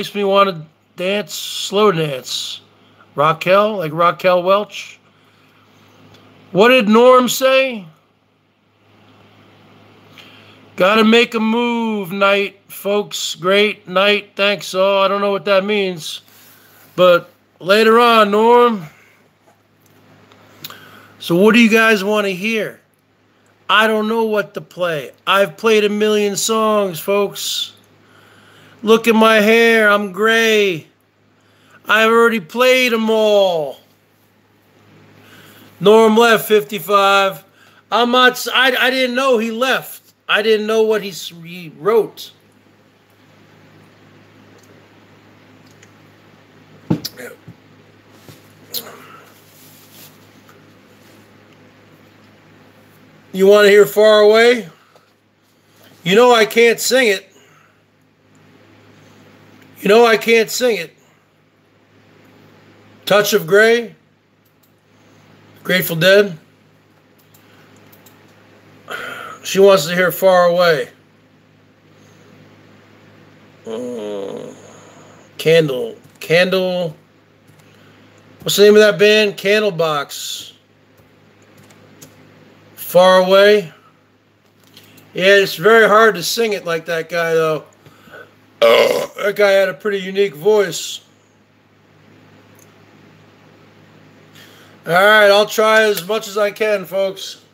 [SPEAKER 1] Makes me want to dance, slow dance. Raquel, like Raquel Welch. What did Norm say? Gotta make a move, night, folks. Great night. Thanks. Oh, I don't know what that means. But later on, Norm. So, what do you guys want to hear? I don't know what to play. I've played a million songs, folks. Look at my hair. I'm gray. I've already played them all. Norm left 55. I'm not, I, I didn't know he left. I didn't know what he, he wrote. You want to hear Far Away? You know I can't sing it. You know I can't sing it. Touch of Grey? Grateful Dead? She wants to hear Far Away. Uh, Candle. Candle. What's the name of that band? Candlebox. Far away. Yeah, it's very hard to sing it like that guy, though. Oh, that guy had a pretty unique voice. All right, I'll try as much as I can, folks.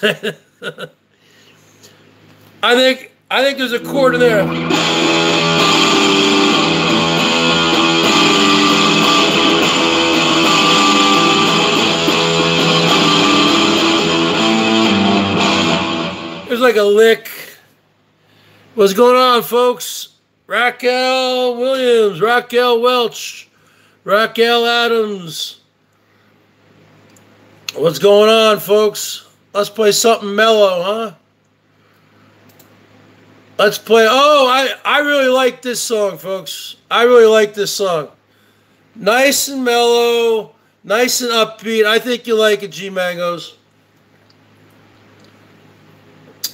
[SPEAKER 1] I think I think there's a chord in there. There's like a lick. What's going on, folks? Raquel Williams, Raquel Welch, Raquel Adams. What's going on, folks? Let's play something mellow, huh? Let's play. Oh, I, I really like this song, folks. I really like this song. Nice and mellow, nice and upbeat. I think you like it, G Mangoes.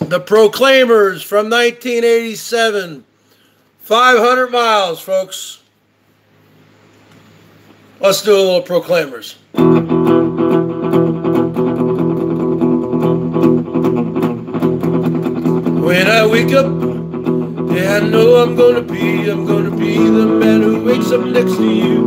[SPEAKER 1] The Proclaimers from 1987. 500 miles, folks. Let's do a little Proclaimers. Wake up, yeah, I know I'm gonna be, I'm gonna be the man who wakes up next to you.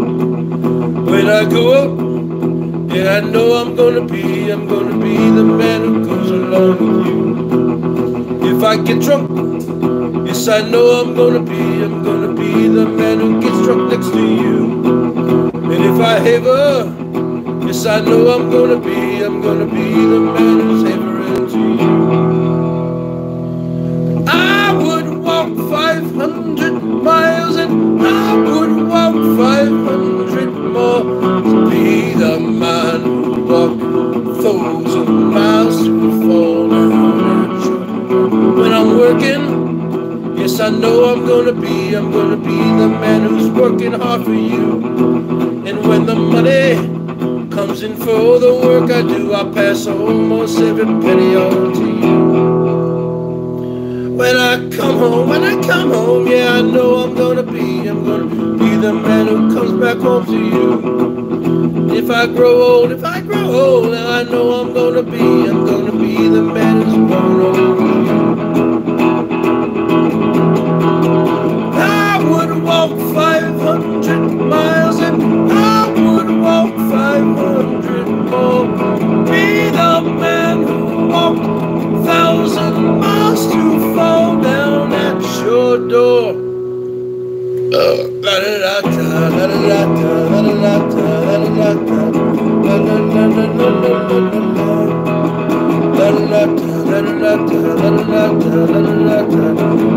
[SPEAKER 1] When I go up, yeah, I know I'm gonna be, I'm gonna be the man who goes along with you. If I get drunk, yes, I know I'm gonna be, I'm gonna be the man who gets drunk next to you. And if I haver, yes, I know I'm gonna be, I'm gonna be the man who's I know I'm gonna be, I'm gonna be the man who's working hard for you. And when the money comes in for all the work I do, I pass almost every penny on to you. When I come home, when I come home, yeah, I know I'm gonna be, I'm gonna be the man who comes back home to you. If I grow old, if I grow old, I know I'm gonna be, I'm gonna be the man who's growing old. I would walk 500 miles and I would walk 500 more. Be the man who walked thousand miles to fall down at your door. La da da da la da da da la da da da la da da la la la la la la la la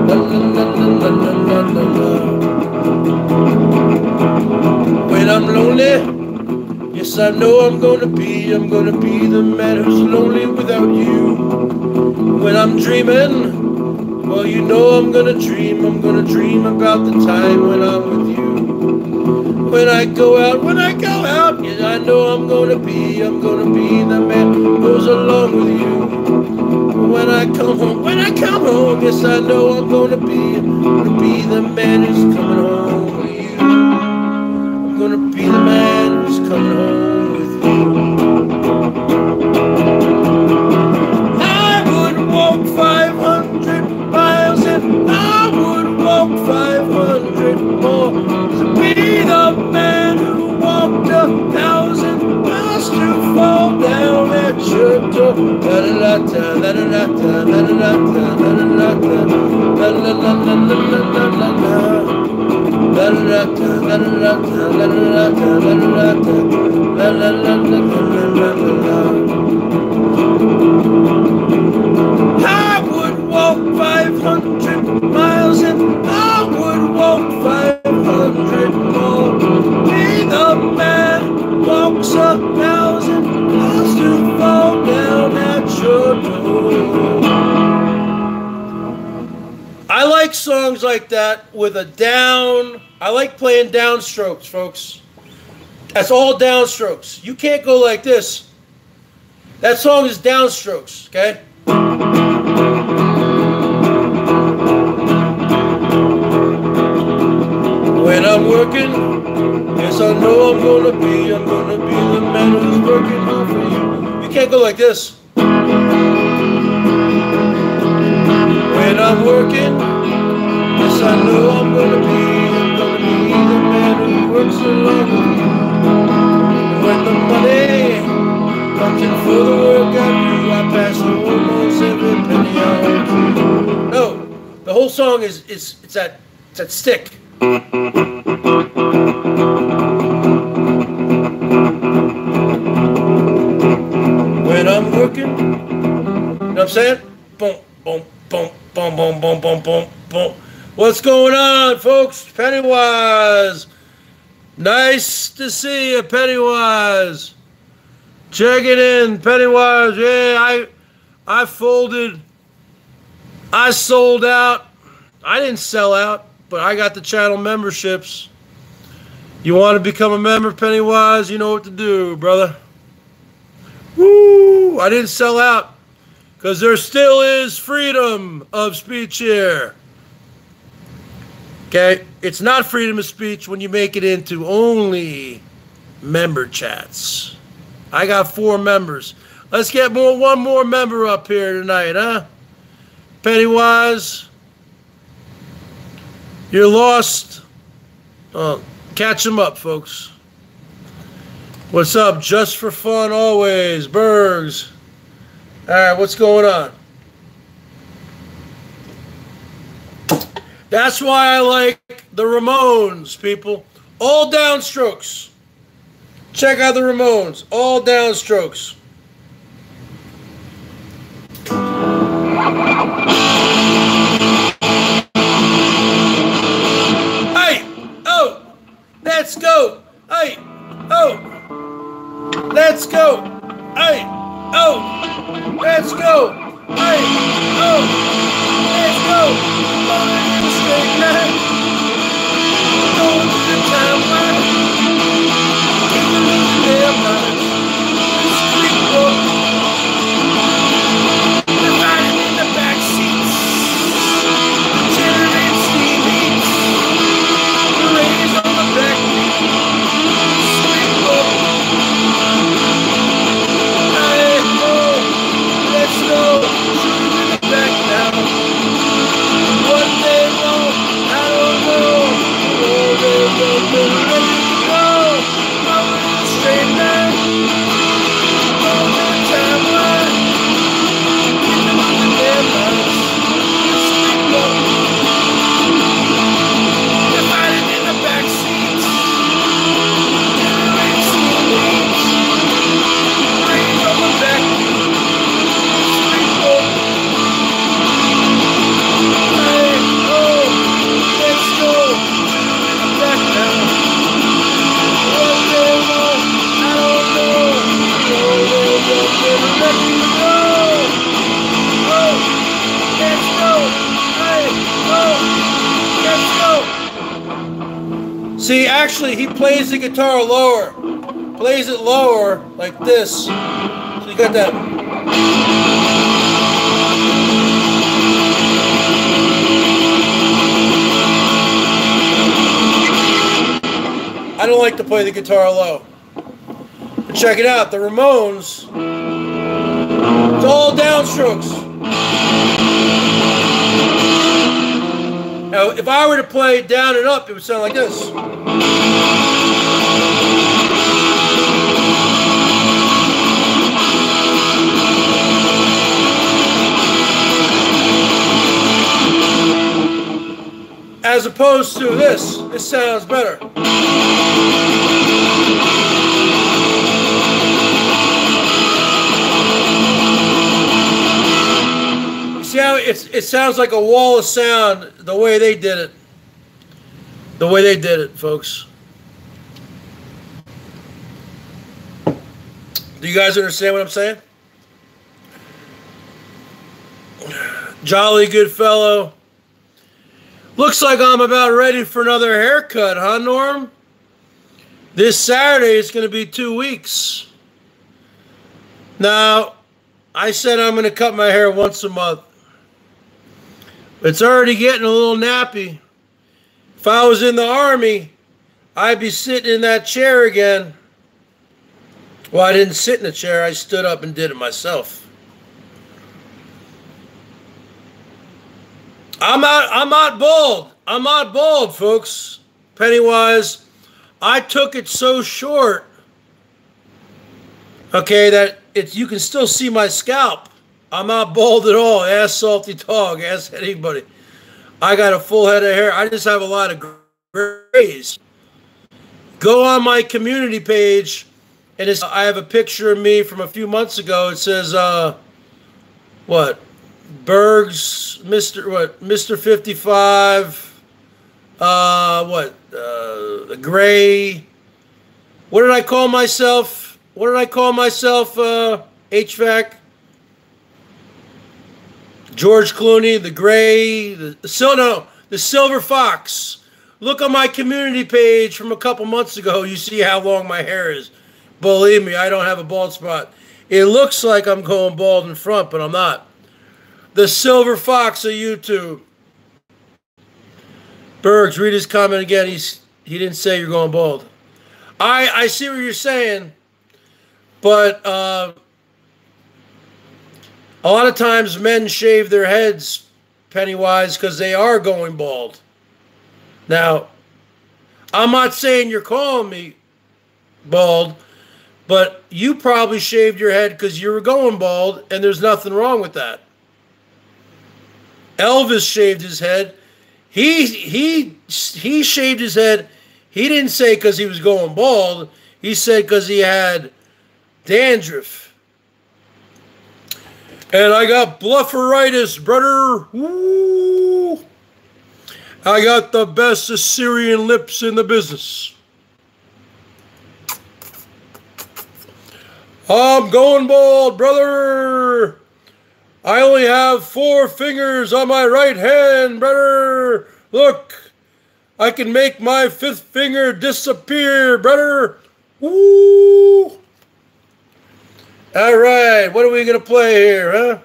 [SPEAKER 1] La la la the. When I'm lonely, yes, I know I'm gonna be, I'm gonna be the man who's lonely without you. When I'm dreaming, well, you know I'm gonna dream, I'm gonna dream about the time when I'm with you. When I go out, when I go out, yes, I know I'm gonna be, I'm gonna be the man who goes along with you. When I come home, when I come home, yes I know I'm gonna be, gonna be the man who's coming home How with a down. I like playing downstrokes, folks. That's all downstrokes. You can't go like this. That song is downstrokes, okay? When I'm working, yes, I know I'm gonna be, I'm gonna be the man who's working hard for you. You can't go like this. When I'm working, yes, I know I'm gonna be, I'm gonna be the man who works along with you. When the money comes in for the work I do, I pass almost every penny I No, the whole song is is it's that it's that stick. When I'm working, you know what I'm saying? Boom, boom, boom, boom, boom, boom, boom, boom, boom. What's going on, folks? Pennywise. Nice to see you, Pennywise. Check it in, Pennywise. Yeah, I I folded. I sold out. I didn't sell out, but I got the channel memberships. You want to become a member, Pennywise? You know what to do, brother. Woo! I didn't sell out because there still is freedom of speech here. Okay? It's not freedom of speech when you make it into only member chats. I got four members. Let's get more one more member up here tonight, huh? Pennywise, you're lost. Oh, catch them up, folks. What's up? Just for fun always. Bergs. All right, what's going on? That's why I like the Ramones, people. All downstrokes. Check out the Ramones. All downstrokes. Hey! Oh! Let's go! Hey! Oh! Let's go. Hey. Oh. Let's go. Hey. Oh. Let's go. Straight line. Going to the timeline. Actually, he plays the guitar lower. Plays it lower, like this. So you got that. I don't like to play the guitar low. But check it out, the Ramones. It's all downstrokes. Now, if I were to play down and up, it would sound like this. As opposed to this, this sounds better. See how it's, it sounds like a wall of sound the way they did it. The way they did it, folks. Do you guys understand what I'm saying? Jolly good fellow. Looks like I'm about ready for another haircut, huh, Norm? This Saturday is going to be two weeks. Now, I said I'm going to cut my hair once a month. It's already getting a little nappy. If I was in the Army, I'd be sitting in that chair again. Well, I didn't sit in the chair. I stood up and did it myself. I'm not I'm not bald. I'm not bald, folks. Pennywise, I took it so short Okay, that it's you can still see my scalp. I'm not bald at all. Ask Salty Dog. Ask anybody. I got a full head of hair. I just have a lot of grays. Go on my community page, and it's, I have a picture of me from a few months ago. It says, uh, what? Bergs, Mr. What? Mr. 55. Uh, what? Uh, the gray. What did I call myself? What did I call myself? Uh, HVAC. George Clooney, the gray, the, the no, the silver fox. Look on my community page from a couple months ago. You see how long my hair is. Believe me, I don't have a bald spot. It looks like I'm going bald in front, but I'm not. The Silver Fox of YouTube. Bergs, read his comment again. He's he didn't say you're going bald. I I see what you're saying, but uh, a lot of times men shave their heads, Pennywise, because they are going bald. Now, I'm not saying you're calling me bald, but you probably shaved your head because you were going bald, and there's nothing wrong with that. Elvis shaved his head. He he he shaved his head. He didn't say because he was going bald. He said because he had dandruff. And I got blufferitis, brother. I got the best Assyrian lips in the business. I'm going bald, brother. I only have four fingers on my right hand, brother. Look, I can make my fifth finger disappear, brother. Woo! All right, what are we going to play here, huh?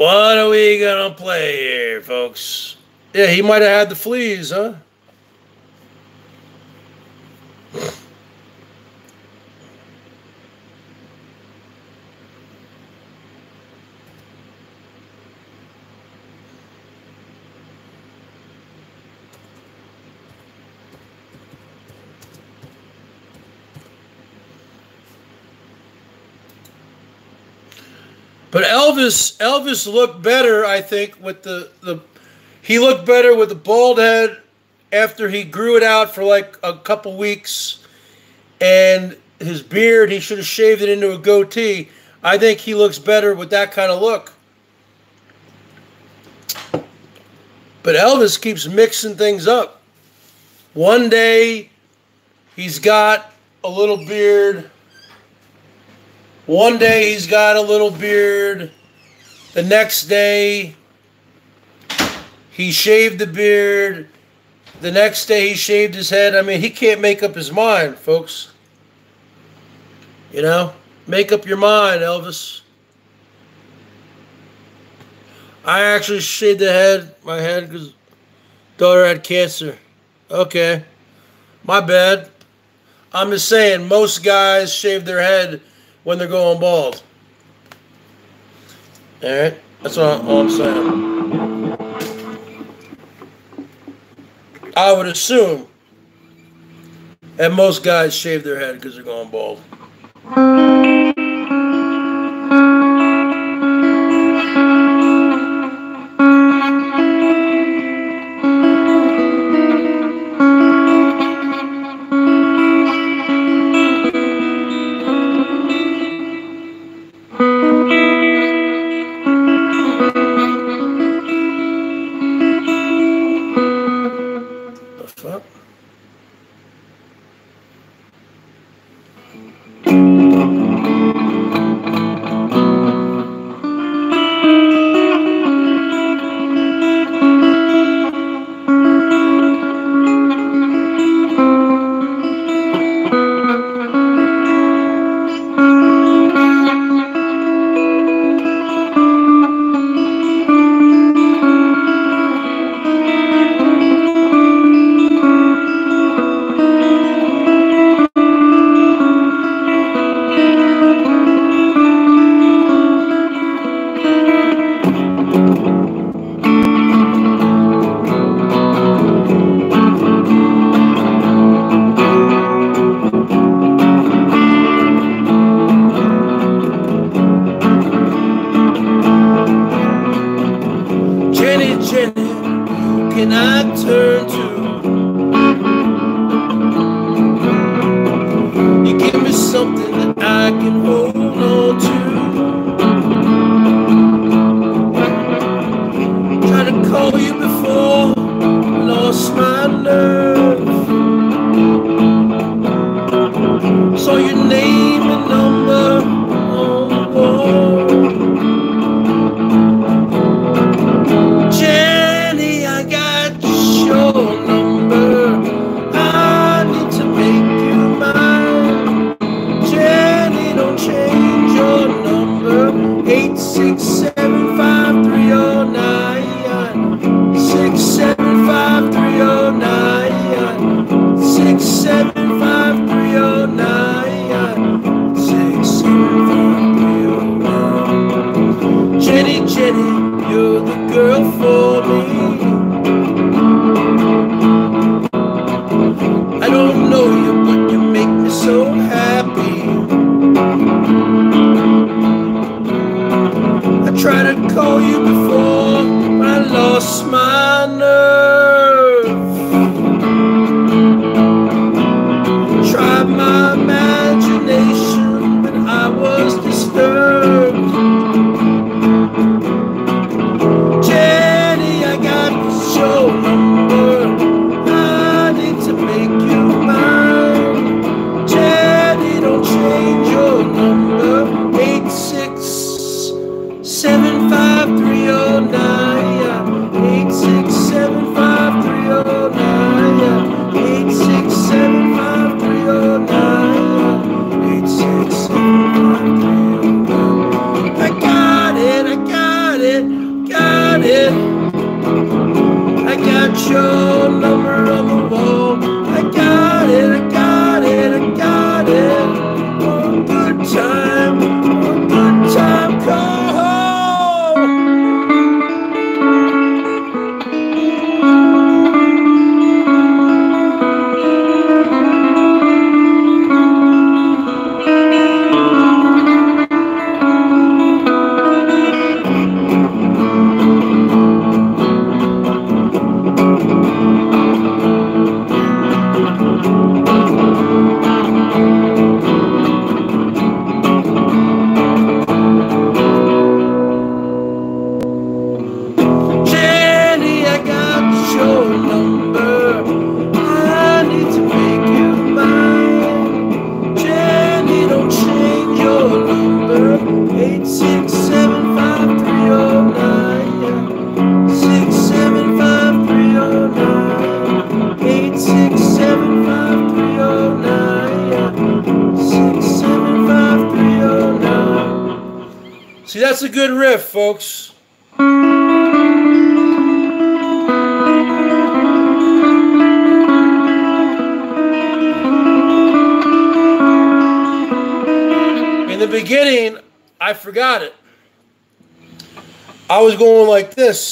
[SPEAKER 1] What are we gonna play here, folks? Yeah, he might have had the fleas, huh? But Elvis, Elvis looked better, I think, with the the. He looked better with the bald head after he grew it out for like a couple weeks, and his beard. He should have shaved it into a goatee. I think he looks better with that kind of look. But Elvis keeps mixing things up. One day, he's got a little beard one day he's got a little beard. The next day he shaved the beard. The next day he shaved his head. I mean, he can't make up his mind, folks. You know, make up your mind, Elvis. I actually shaved the head, my head, because daughter had cancer. Okay, my bad. I'm just saying, most guys shave their head when they're going bald. All right, that's all, all I'm saying. I would assume that most guys shave their head because they're going bald.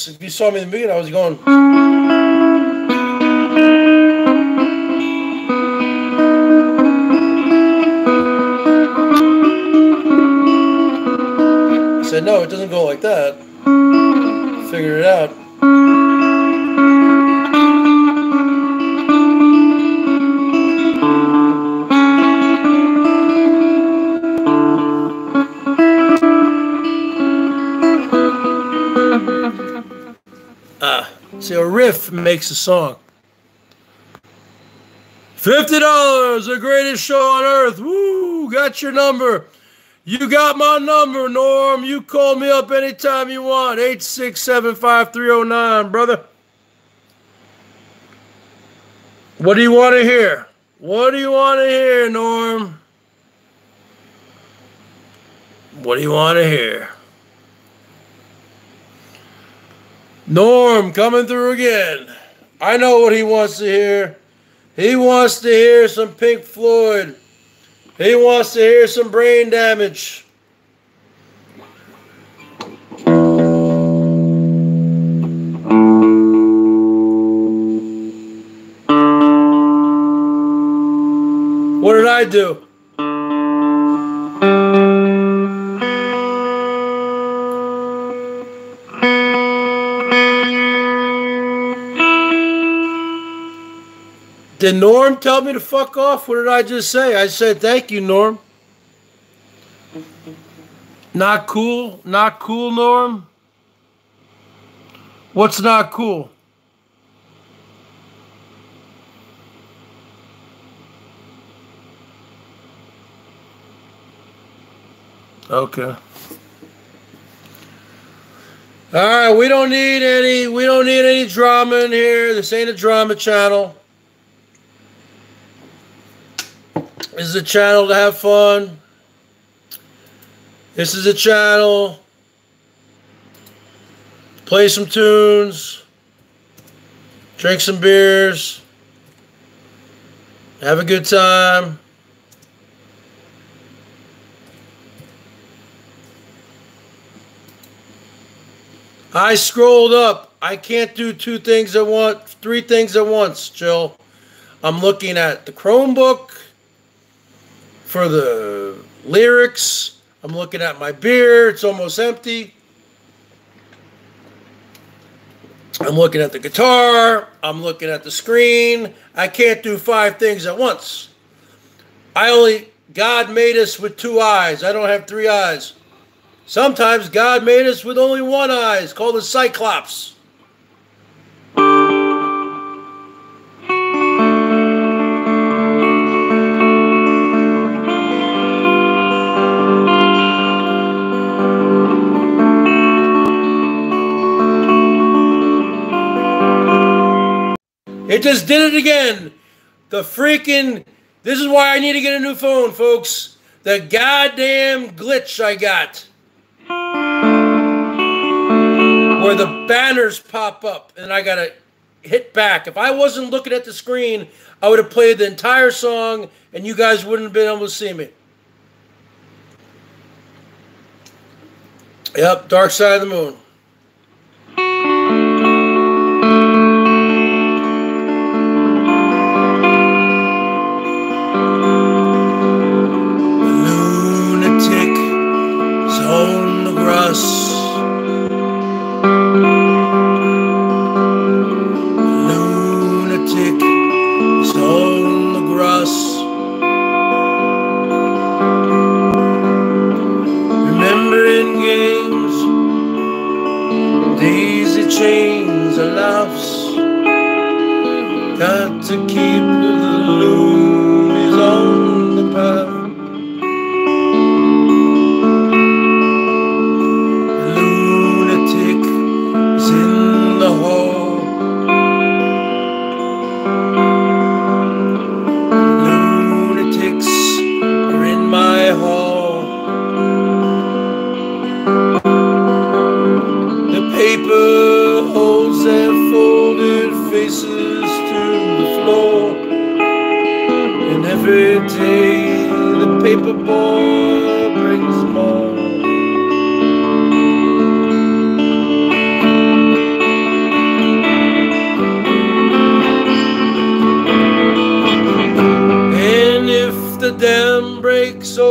[SPEAKER 1] If you saw me in the beginning, I was going. Makes a song. Fifty dollars, the greatest show on earth. Woo! Got your number. You got my number, Norm. You call me up anytime you want. Eight six seven five three zero nine, brother. What do you want to hear? What do you want to hear, Norm? What do you want to hear? Norm coming through again. I know what he wants to hear. He wants to hear some Pink Floyd. He wants to hear some brain damage. What did I do? Did Norm tell me to fuck off? What did I just say? I said thank you, Norm. Not cool? Not cool, Norm? What's not cool? Okay. All right, we don't need any we don't need any drama in here. This ain't a drama channel. This is a channel to have fun. This is a channel. Play some tunes. Drink some beers. Have a good time. I scrolled up. I can't do two things at once, three things at once, Jill. I'm looking at the Chromebook for the lyrics. I'm looking at my beer. It's almost empty. I'm looking at the guitar. I'm looking at the screen. I can't do five things at once. I only, God made us with two eyes. I don't have three eyes. Sometimes God made us with only one eye. It's called a cyclops. It just did it again. The freaking. This is why I need to get a new phone, folks. The goddamn glitch I got. Where the banners pop up and I gotta hit back. If I wasn't looking at the screen, I would have played the entire song and you guys wouldn't have been able to see me. Yep, Dark Side of the Moon.
[SPEAKER 2] Side of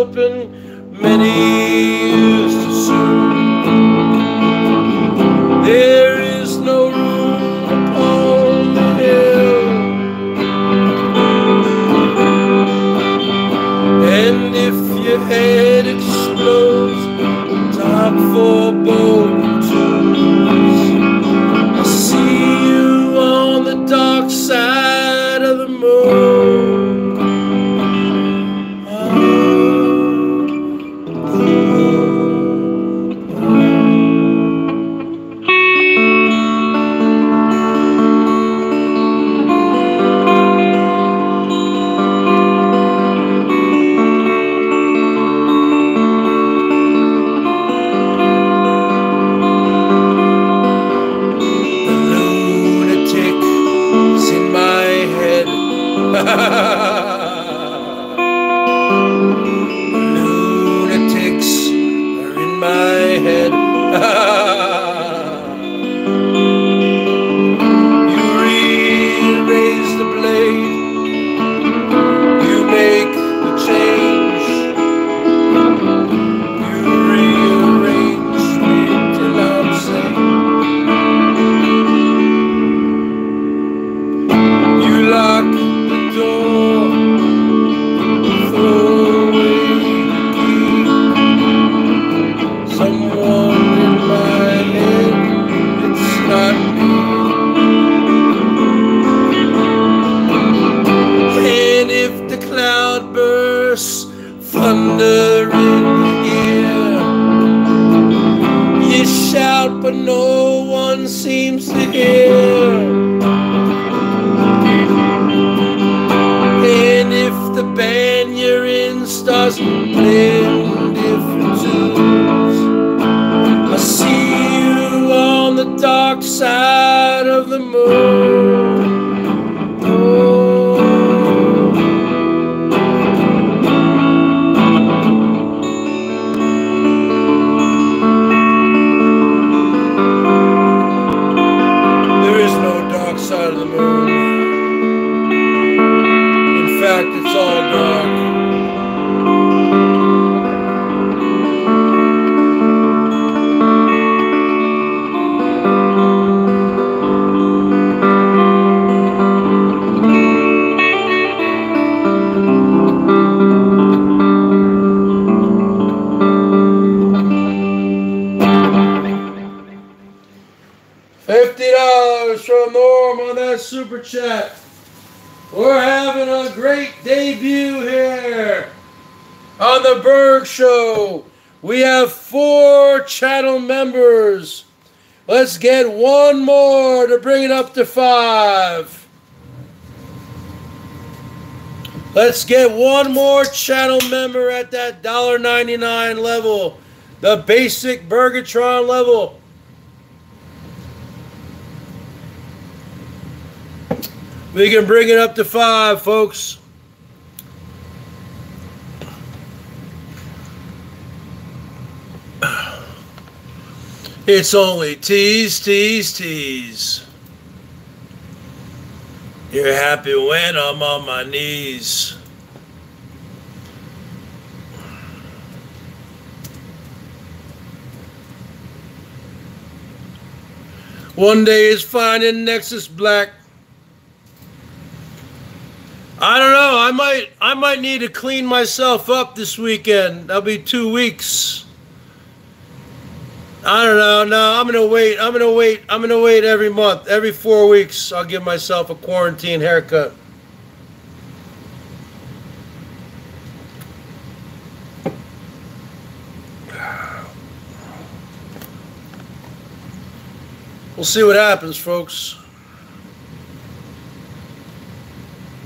[SPEAKER 2] the
[SPEAKER 1] on the Berg Show. We have four channel members. Let's get one more to bring it up to five. Let's get one more channel member at that $1.99 level, the basic Bergatron level. We can bring it up to five, folks. It's only tease, tease, tease. You're happy when I'm on my knees. One day is finding Nexus Black. I don't know. I might I might need to clean myself up this weekend. That'll be two weeks. I don't know. No, I'm gonna wait. I'm gonna wait. I'm gonna wait every month. Every four weeks, I'll give myself a quarantine haircut. We'll see what happens, folks.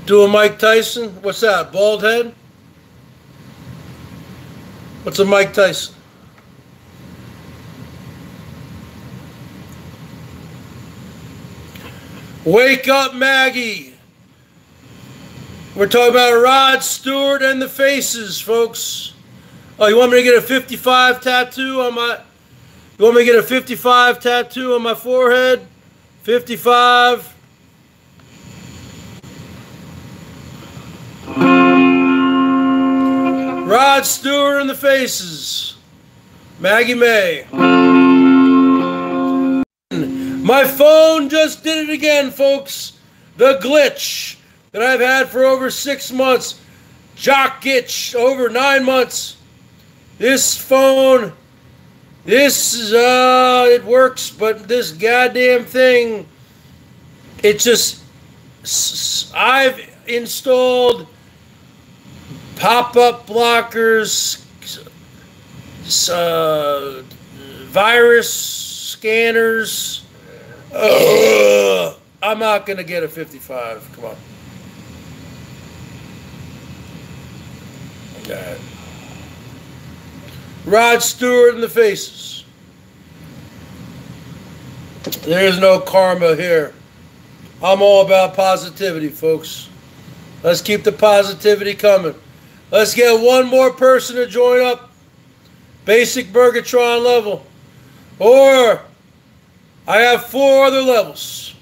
[SPEAKER 1] Do a Mike Tyson? What's that? Bald head? What's a Mike Tyson? Wake up, Maggie. We're talking about Rod Stewart and the faces, folks. Oh, you want me to get a 55 tattoo on my... You want me to get a 55 tattoo on my forehead? 55. Rod Stewart and the faces. Maggie May. My phone just did it again, folks. The glitch that I've had for over six months. Jock itch over nine months. This phone, this is, uh, it works, but this goddamn thing, it just, I've installed pop-up blockers, uh, virus scanners, I'm not going to get a 55. Come on. Okay. Rod Stewart in the faces. There's no karma here. I'm all about positivity, folks. Let's keep the positivity coming. Let's get one more person to join up. Basic Bergatron level. Or I have four other levels.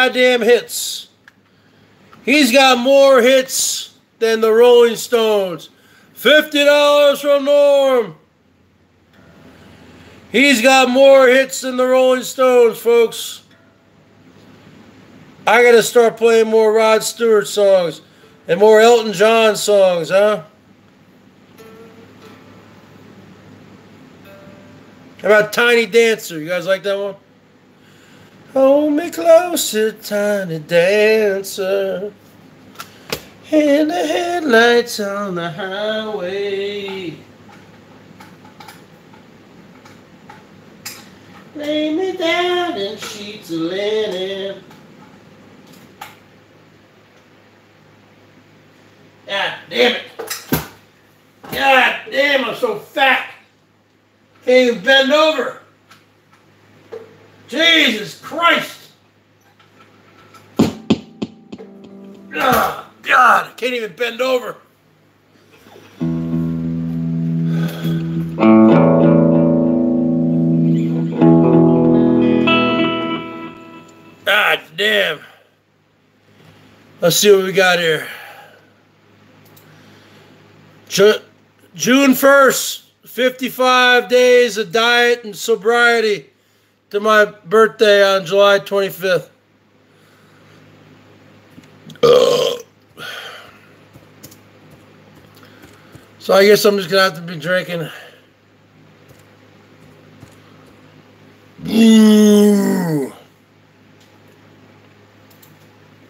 [SPEAKER 1] Goddamn hits. He's got more hits than the Rolling Stones. $50 from Norm. He's got more hits than the Rolling Stones, folks. I got to start playing more Rod Stewart songs and more Elton John songs, huh? How about Tiny Dancer? You guys like that one? Closer, tiny dancer. In the headlights on the highway. Lay me down in sheets of linen. God damn it. God damn, I'm so fat. Can't even bend over. Can't even bend over. God damn. Let's see what we got here. Ju- June 1st, 55 days of diet and sobriety to my birthday on July 25th. So I guess I'm just gonna have to be drinking.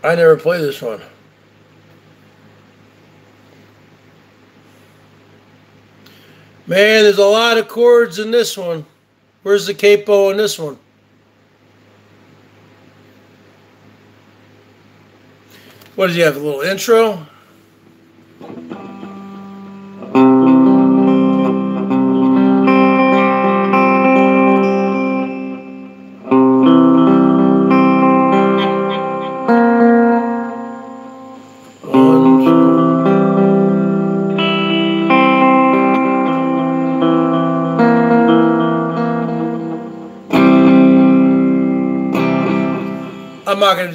[SPEAKER 1] I never played this one. Man, there's a lot of chords in this one. Where's the capo in this one? What does he have? A little intro? I'm not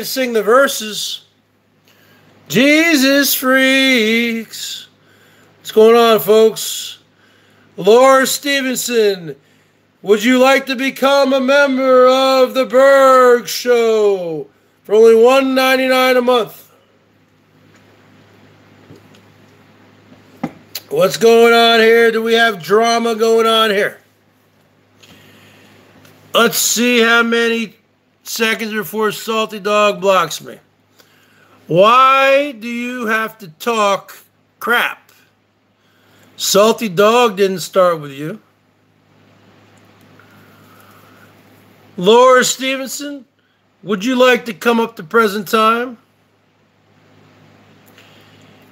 [SPEAKER 1] can sing the verses. Jesus freaks. What's going on, folks? Laura Stevenson, would you like to become a member of the Berg Show for only $1.99 a month? What's going on here? Do we have drama going on here? Let's see how many seconds before Salty Dog blocks me. Why do you have to talk crap? Salty Dog didn't start with you. Laura Stevenson, would you like to come up to present time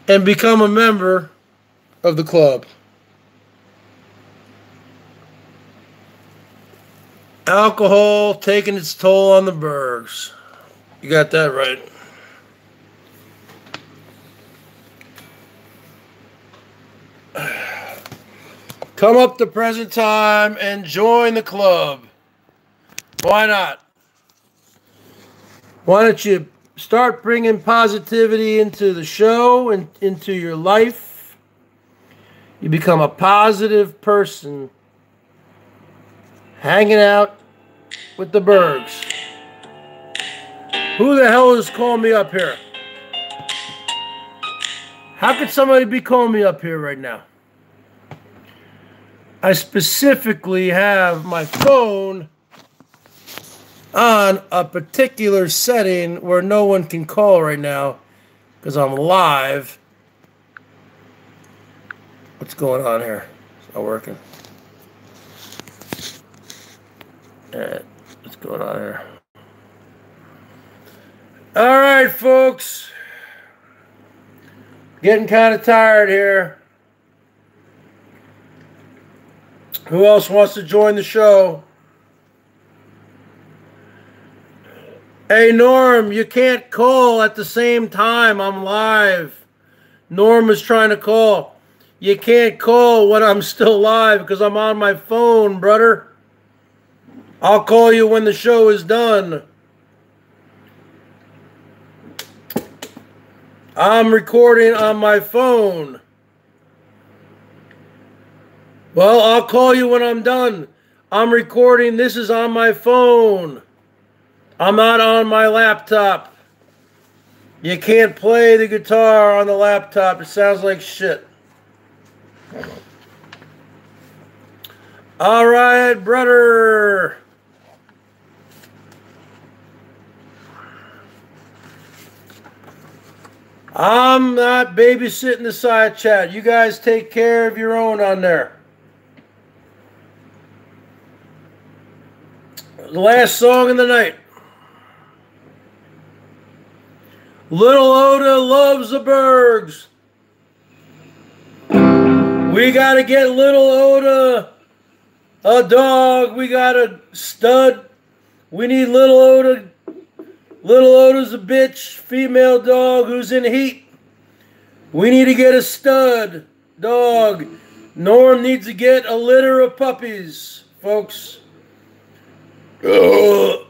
[SPEAKER 1] and become a member of the club? Alcohol taking its toll on the Bergs. You got that right. Come up to present time and join the club. Why not? Why don't you start bringing positivity into the show and into your life? You become a positive person hanging out with the Bergs. Who the hell is calling me up here? How could somebody be calling me up here right now? I specifically have my phone on a particular setting where no one can call right now because I'm live. What's going on here? It's not working. Uh, What's going on here? All right, folks. Getting kind of tired here. Who else wants to join the show? Hey, Norm, you can't call at the same time. I'm live. Norm is trying to call. You can't call when I'm still live because I'm on my phone, brother. I'll call you when the show is done. I'm recording on my phone. Well, I'll call you when I'm done. I'm recording. This is on my phone. I'm not on my laptop. You can't play the guitar on the laptop. It sounds like shit. All right, brother. I'm not babysitting the side chat. You guys take care of your own on there. The last song of the night. Little Oda loves the Bergs. We got to get Little Oda a dog. We got a stud. We need Little Oda Little Oda's a bitch, female dog who's in heat. We need to get a stud dog. Norm needs to get a litter of puppies, folks. Norm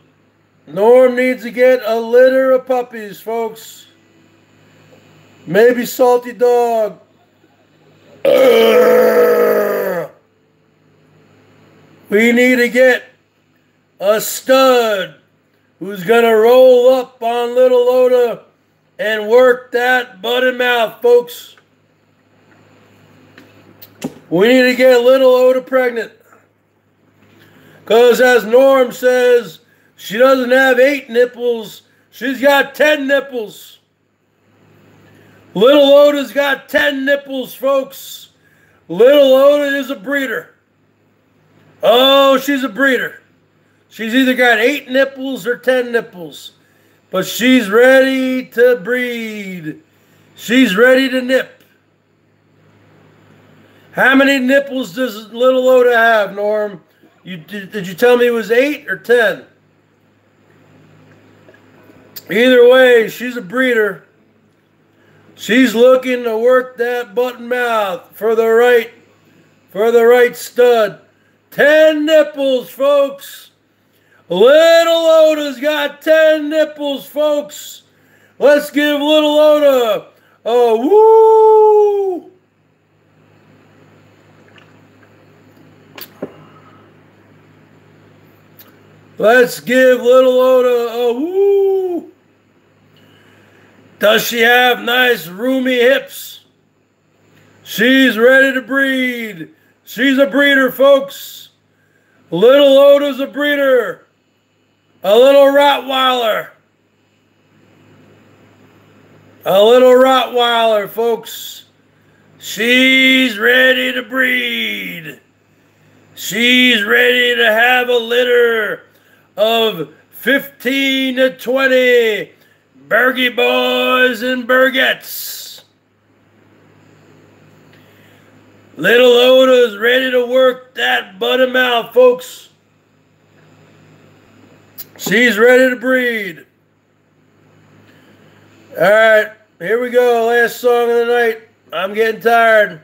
[SPEAKER 1] needs to get a litter of puppies, folks. Maybe Salty Dog. We need to get a stud who's going to roll up on little Oda and work that butt and mouth, folks. We need to get little Oda pregnant. Because as Norm says, she doesn't have eight nipples. She's got ten nipples. Little Oda's got ten nipples, folks. Little Oda is a breeder. Oh, she's a breeder. She's either got eight nipples or ten nipples, but she's ready to breed. She's ready to nip. How many nipples does little Oda have, Norm? You did, did you tell me it was eight or ten? Either way, she's a breeder. She's looking to work that button mouth for the right, for the right stud 10 nipples, folks. Little Oda's got 10 nipples, folks. Let's give Little Oda a woo! Let's give Little Oda a woo! Does she have nice roomy hips? She's ready to breed. She's a breeder, folks. Little Oda's a breeder. A little Rottweiler. A little Rottweiler, folks. She's ready to breed. She's ready to have a litter of 15 to 20 Bergie boys and Bergettes. Little Oda's ready to work that butt mouth, folks. She's ready to breed. All right, here we go. Last song of the night. I'm getting tired.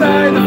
[SPEAKER 1] inside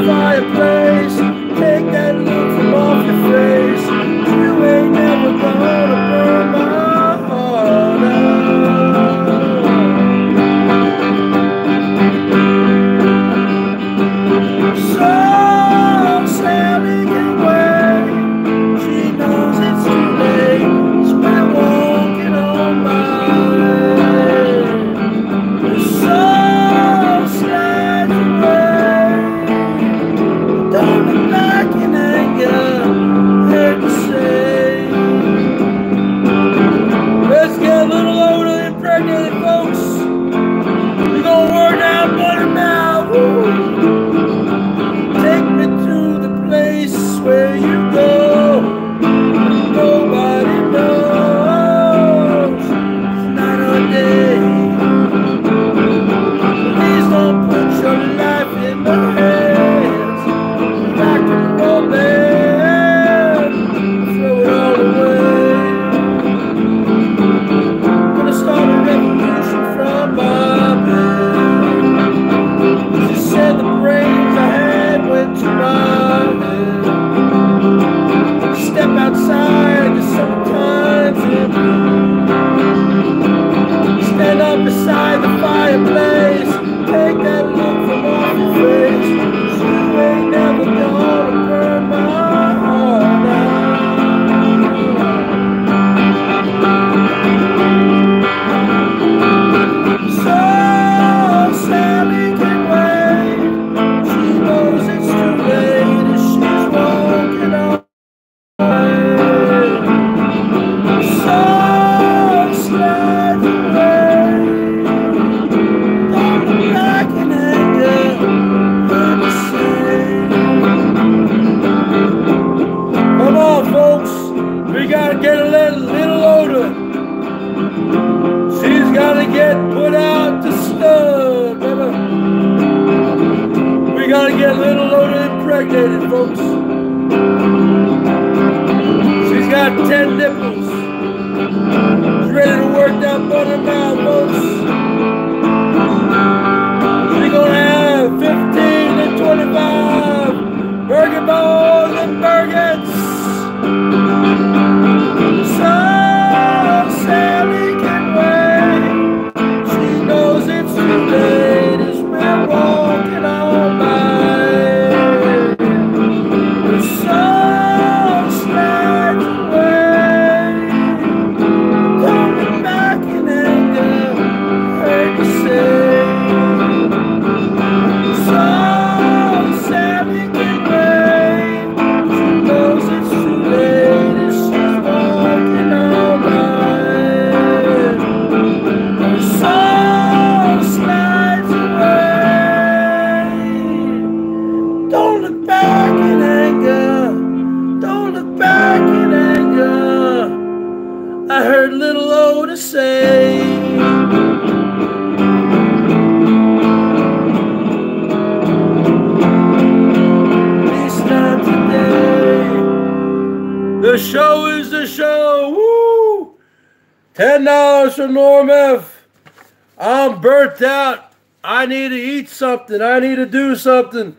[SPEAKER 1] something.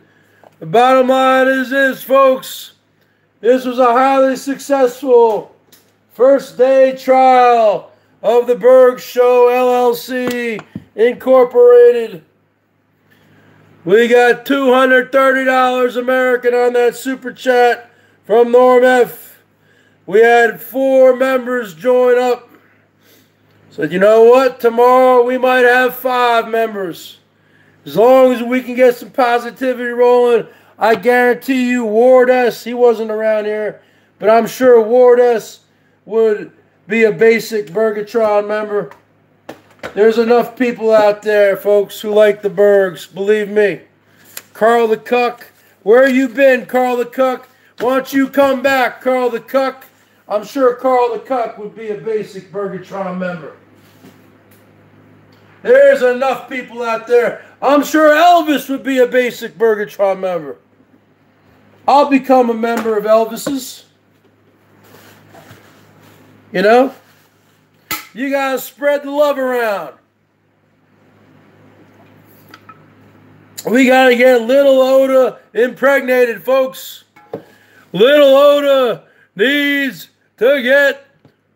[SPEAKER 1] The bottom line is this, folks. This was a highly successful first day trial of the Berg Show LLC Incorporated. We got $230 American on that super chat from Norm F. We had four members join up. Said, you know what? Tomorrow we might have five members. As long as we can get some positivity rolling, I guarantee you, Ward S, he wasn't around here, but I'm sure Ward S would be a basic Bergatron member. There's enough people out there, folks, who like the Bergs. Believe me. Carl the Cuck, where you been, Carl the Cuck? Why don't you come back, Carl the Cuck? I'm sure Carl the Cuck would be a basic Bergatron member. There's enough people out there. I'm sure Elvis would be a basic Bergatron member. I'll become a member of Elvis's. You know? You got to spread the love around. We got to get Little Oda impregnated, folks. Little Oda needs to get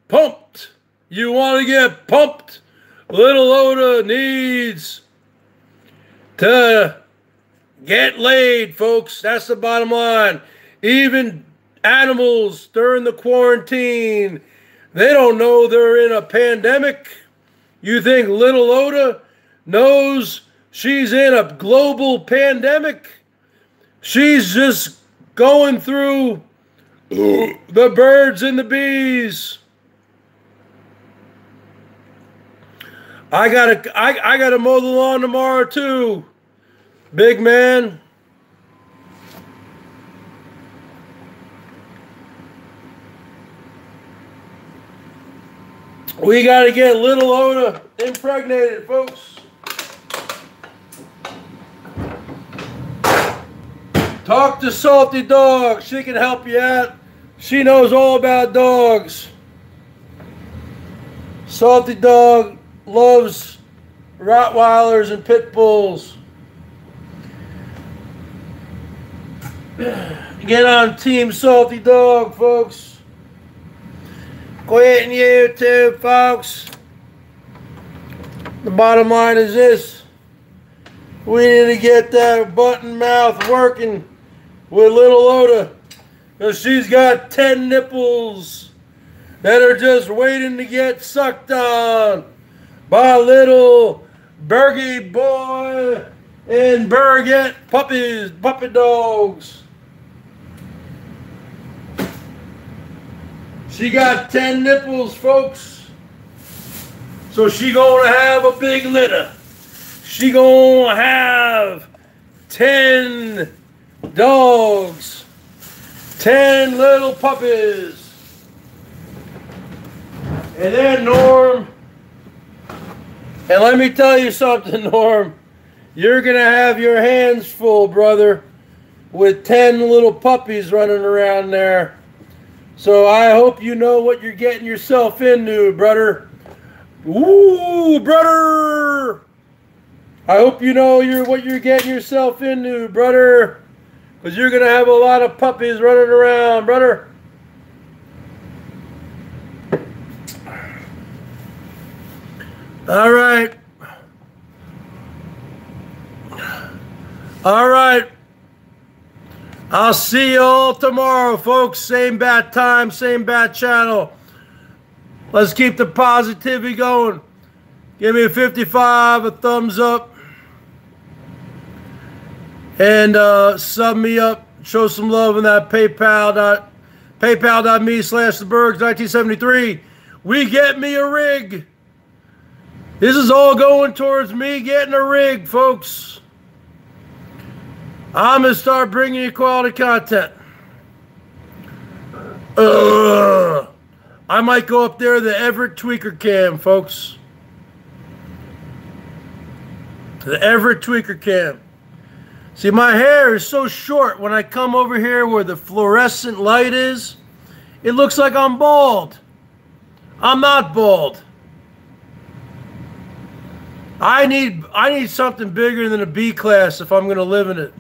[SPEAKER 1] pumped. You want to get pumped? Little Oda needs to get laid, folks. That's the bottom line. Even animals during the quarantine, they don't know they're in a pandemic. You think little Oda knows she's in a global pandemic? She's just going through the birds and the bees. I gotta I, I gotta mow the lawn tomorrow too. Big man. We gotta get little Oda impregnated, folks. Talk to Salty Dog. She can help you out. She knows all about dogs. Salty Dog loves Rottweilers and Pit Bulls. Get on Team Salty Dog, folks. Quit YouTube, folks. The bottom line is this. We need to get that button mouth working with little Oda. Because she's got 10 nipples that are just waiting to get sucked on by little Bergie boy and Bergette puppies, puppy dogs. She got 10 nipples, folks. So she gonna have a big litter. She gonna have 10 dogs. Ten little puppies. And then Norm, and let me tell you something, Norm. You're to have your hands full, brother, with 10 little puppies running around there. So I hope you know what you're getting yourself into, brother. Ooh, brother. I hope you know you're what you're getting yourself into, brother. Because you're going to have a lot of puppies running around, brother. All right. All right. I'll see you all tomorrow, folks. Same bat time, same bat channel. Let's keep the positivity going. Give me a 55, a thumbs up and uh, sub me up, show some love in that PayPal dot PayPal.me slash the Bergs 1973. We get me a rig. This is all going towards me getting a rig, folks. I'm going to start bringing you quality content. Uh, I might go up there the Everett Tweaker cam, folks. The Everett Tweaker cam. See, my hair is so short when I come over here where the fluorescent light is, it looks like I'm bald. I'm not bald. I need I need something bigger than a B class if I'm going to live in it.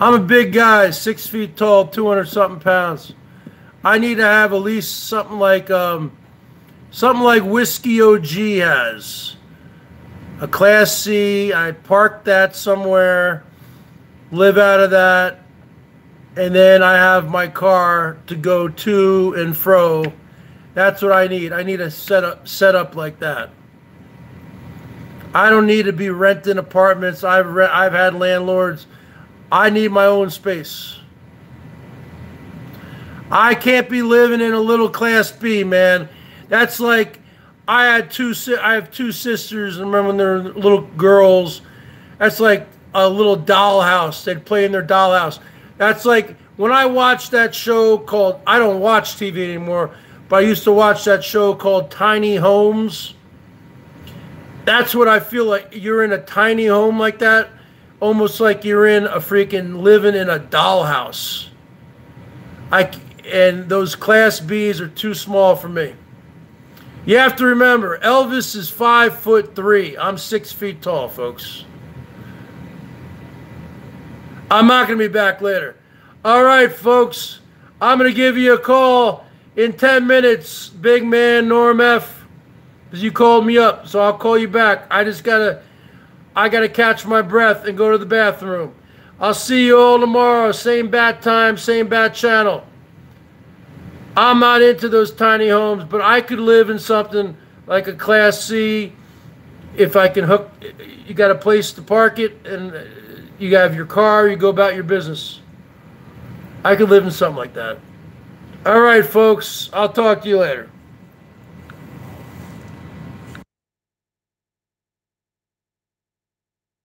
[SPEAKER 1] I'm a big guy, six feet tall, 200 something pounds. I need to have at least something like um, something like Whiskey OG has. A Class C. I park that somewhere, live out of that, and then I have my car to go to and fro. That's what I need. I need a setup setup like that. I don't need to be renting apartments. I've re- I've had landlords I need my own space. I can't be living in a little class B, man. That's like I had two I have two sisters and remember when they're little girls. That's like a little dollhouse. They'd play in their dollhouse. That's like when I watched that show called I don't watch TV anymore, but I used to watch that show called Tiny Homes. That's what I feel like. You're in a tiny home like that almost like you're in a freaking living in a dollhouse. I and those class B's are too small for me. You have to remember, Elvis is five foot three. I'm six feet tall, folks. I'm not going to be back later. All right, folks. I'm going to give you a call in 10 minutes, big man Norm F. Because you called me up, so I'll call you back. I just got to I got to catch my breath and go to the bathroom. I'll see you all tomorrow. Same bat time, same bat channel. I'm not into those tiny homes, but I could live in something like a Class C if I can hook. You got a place to park it, and you have your car. You go about your business. I could live in something like that. All right, folks. I'll talk to you later.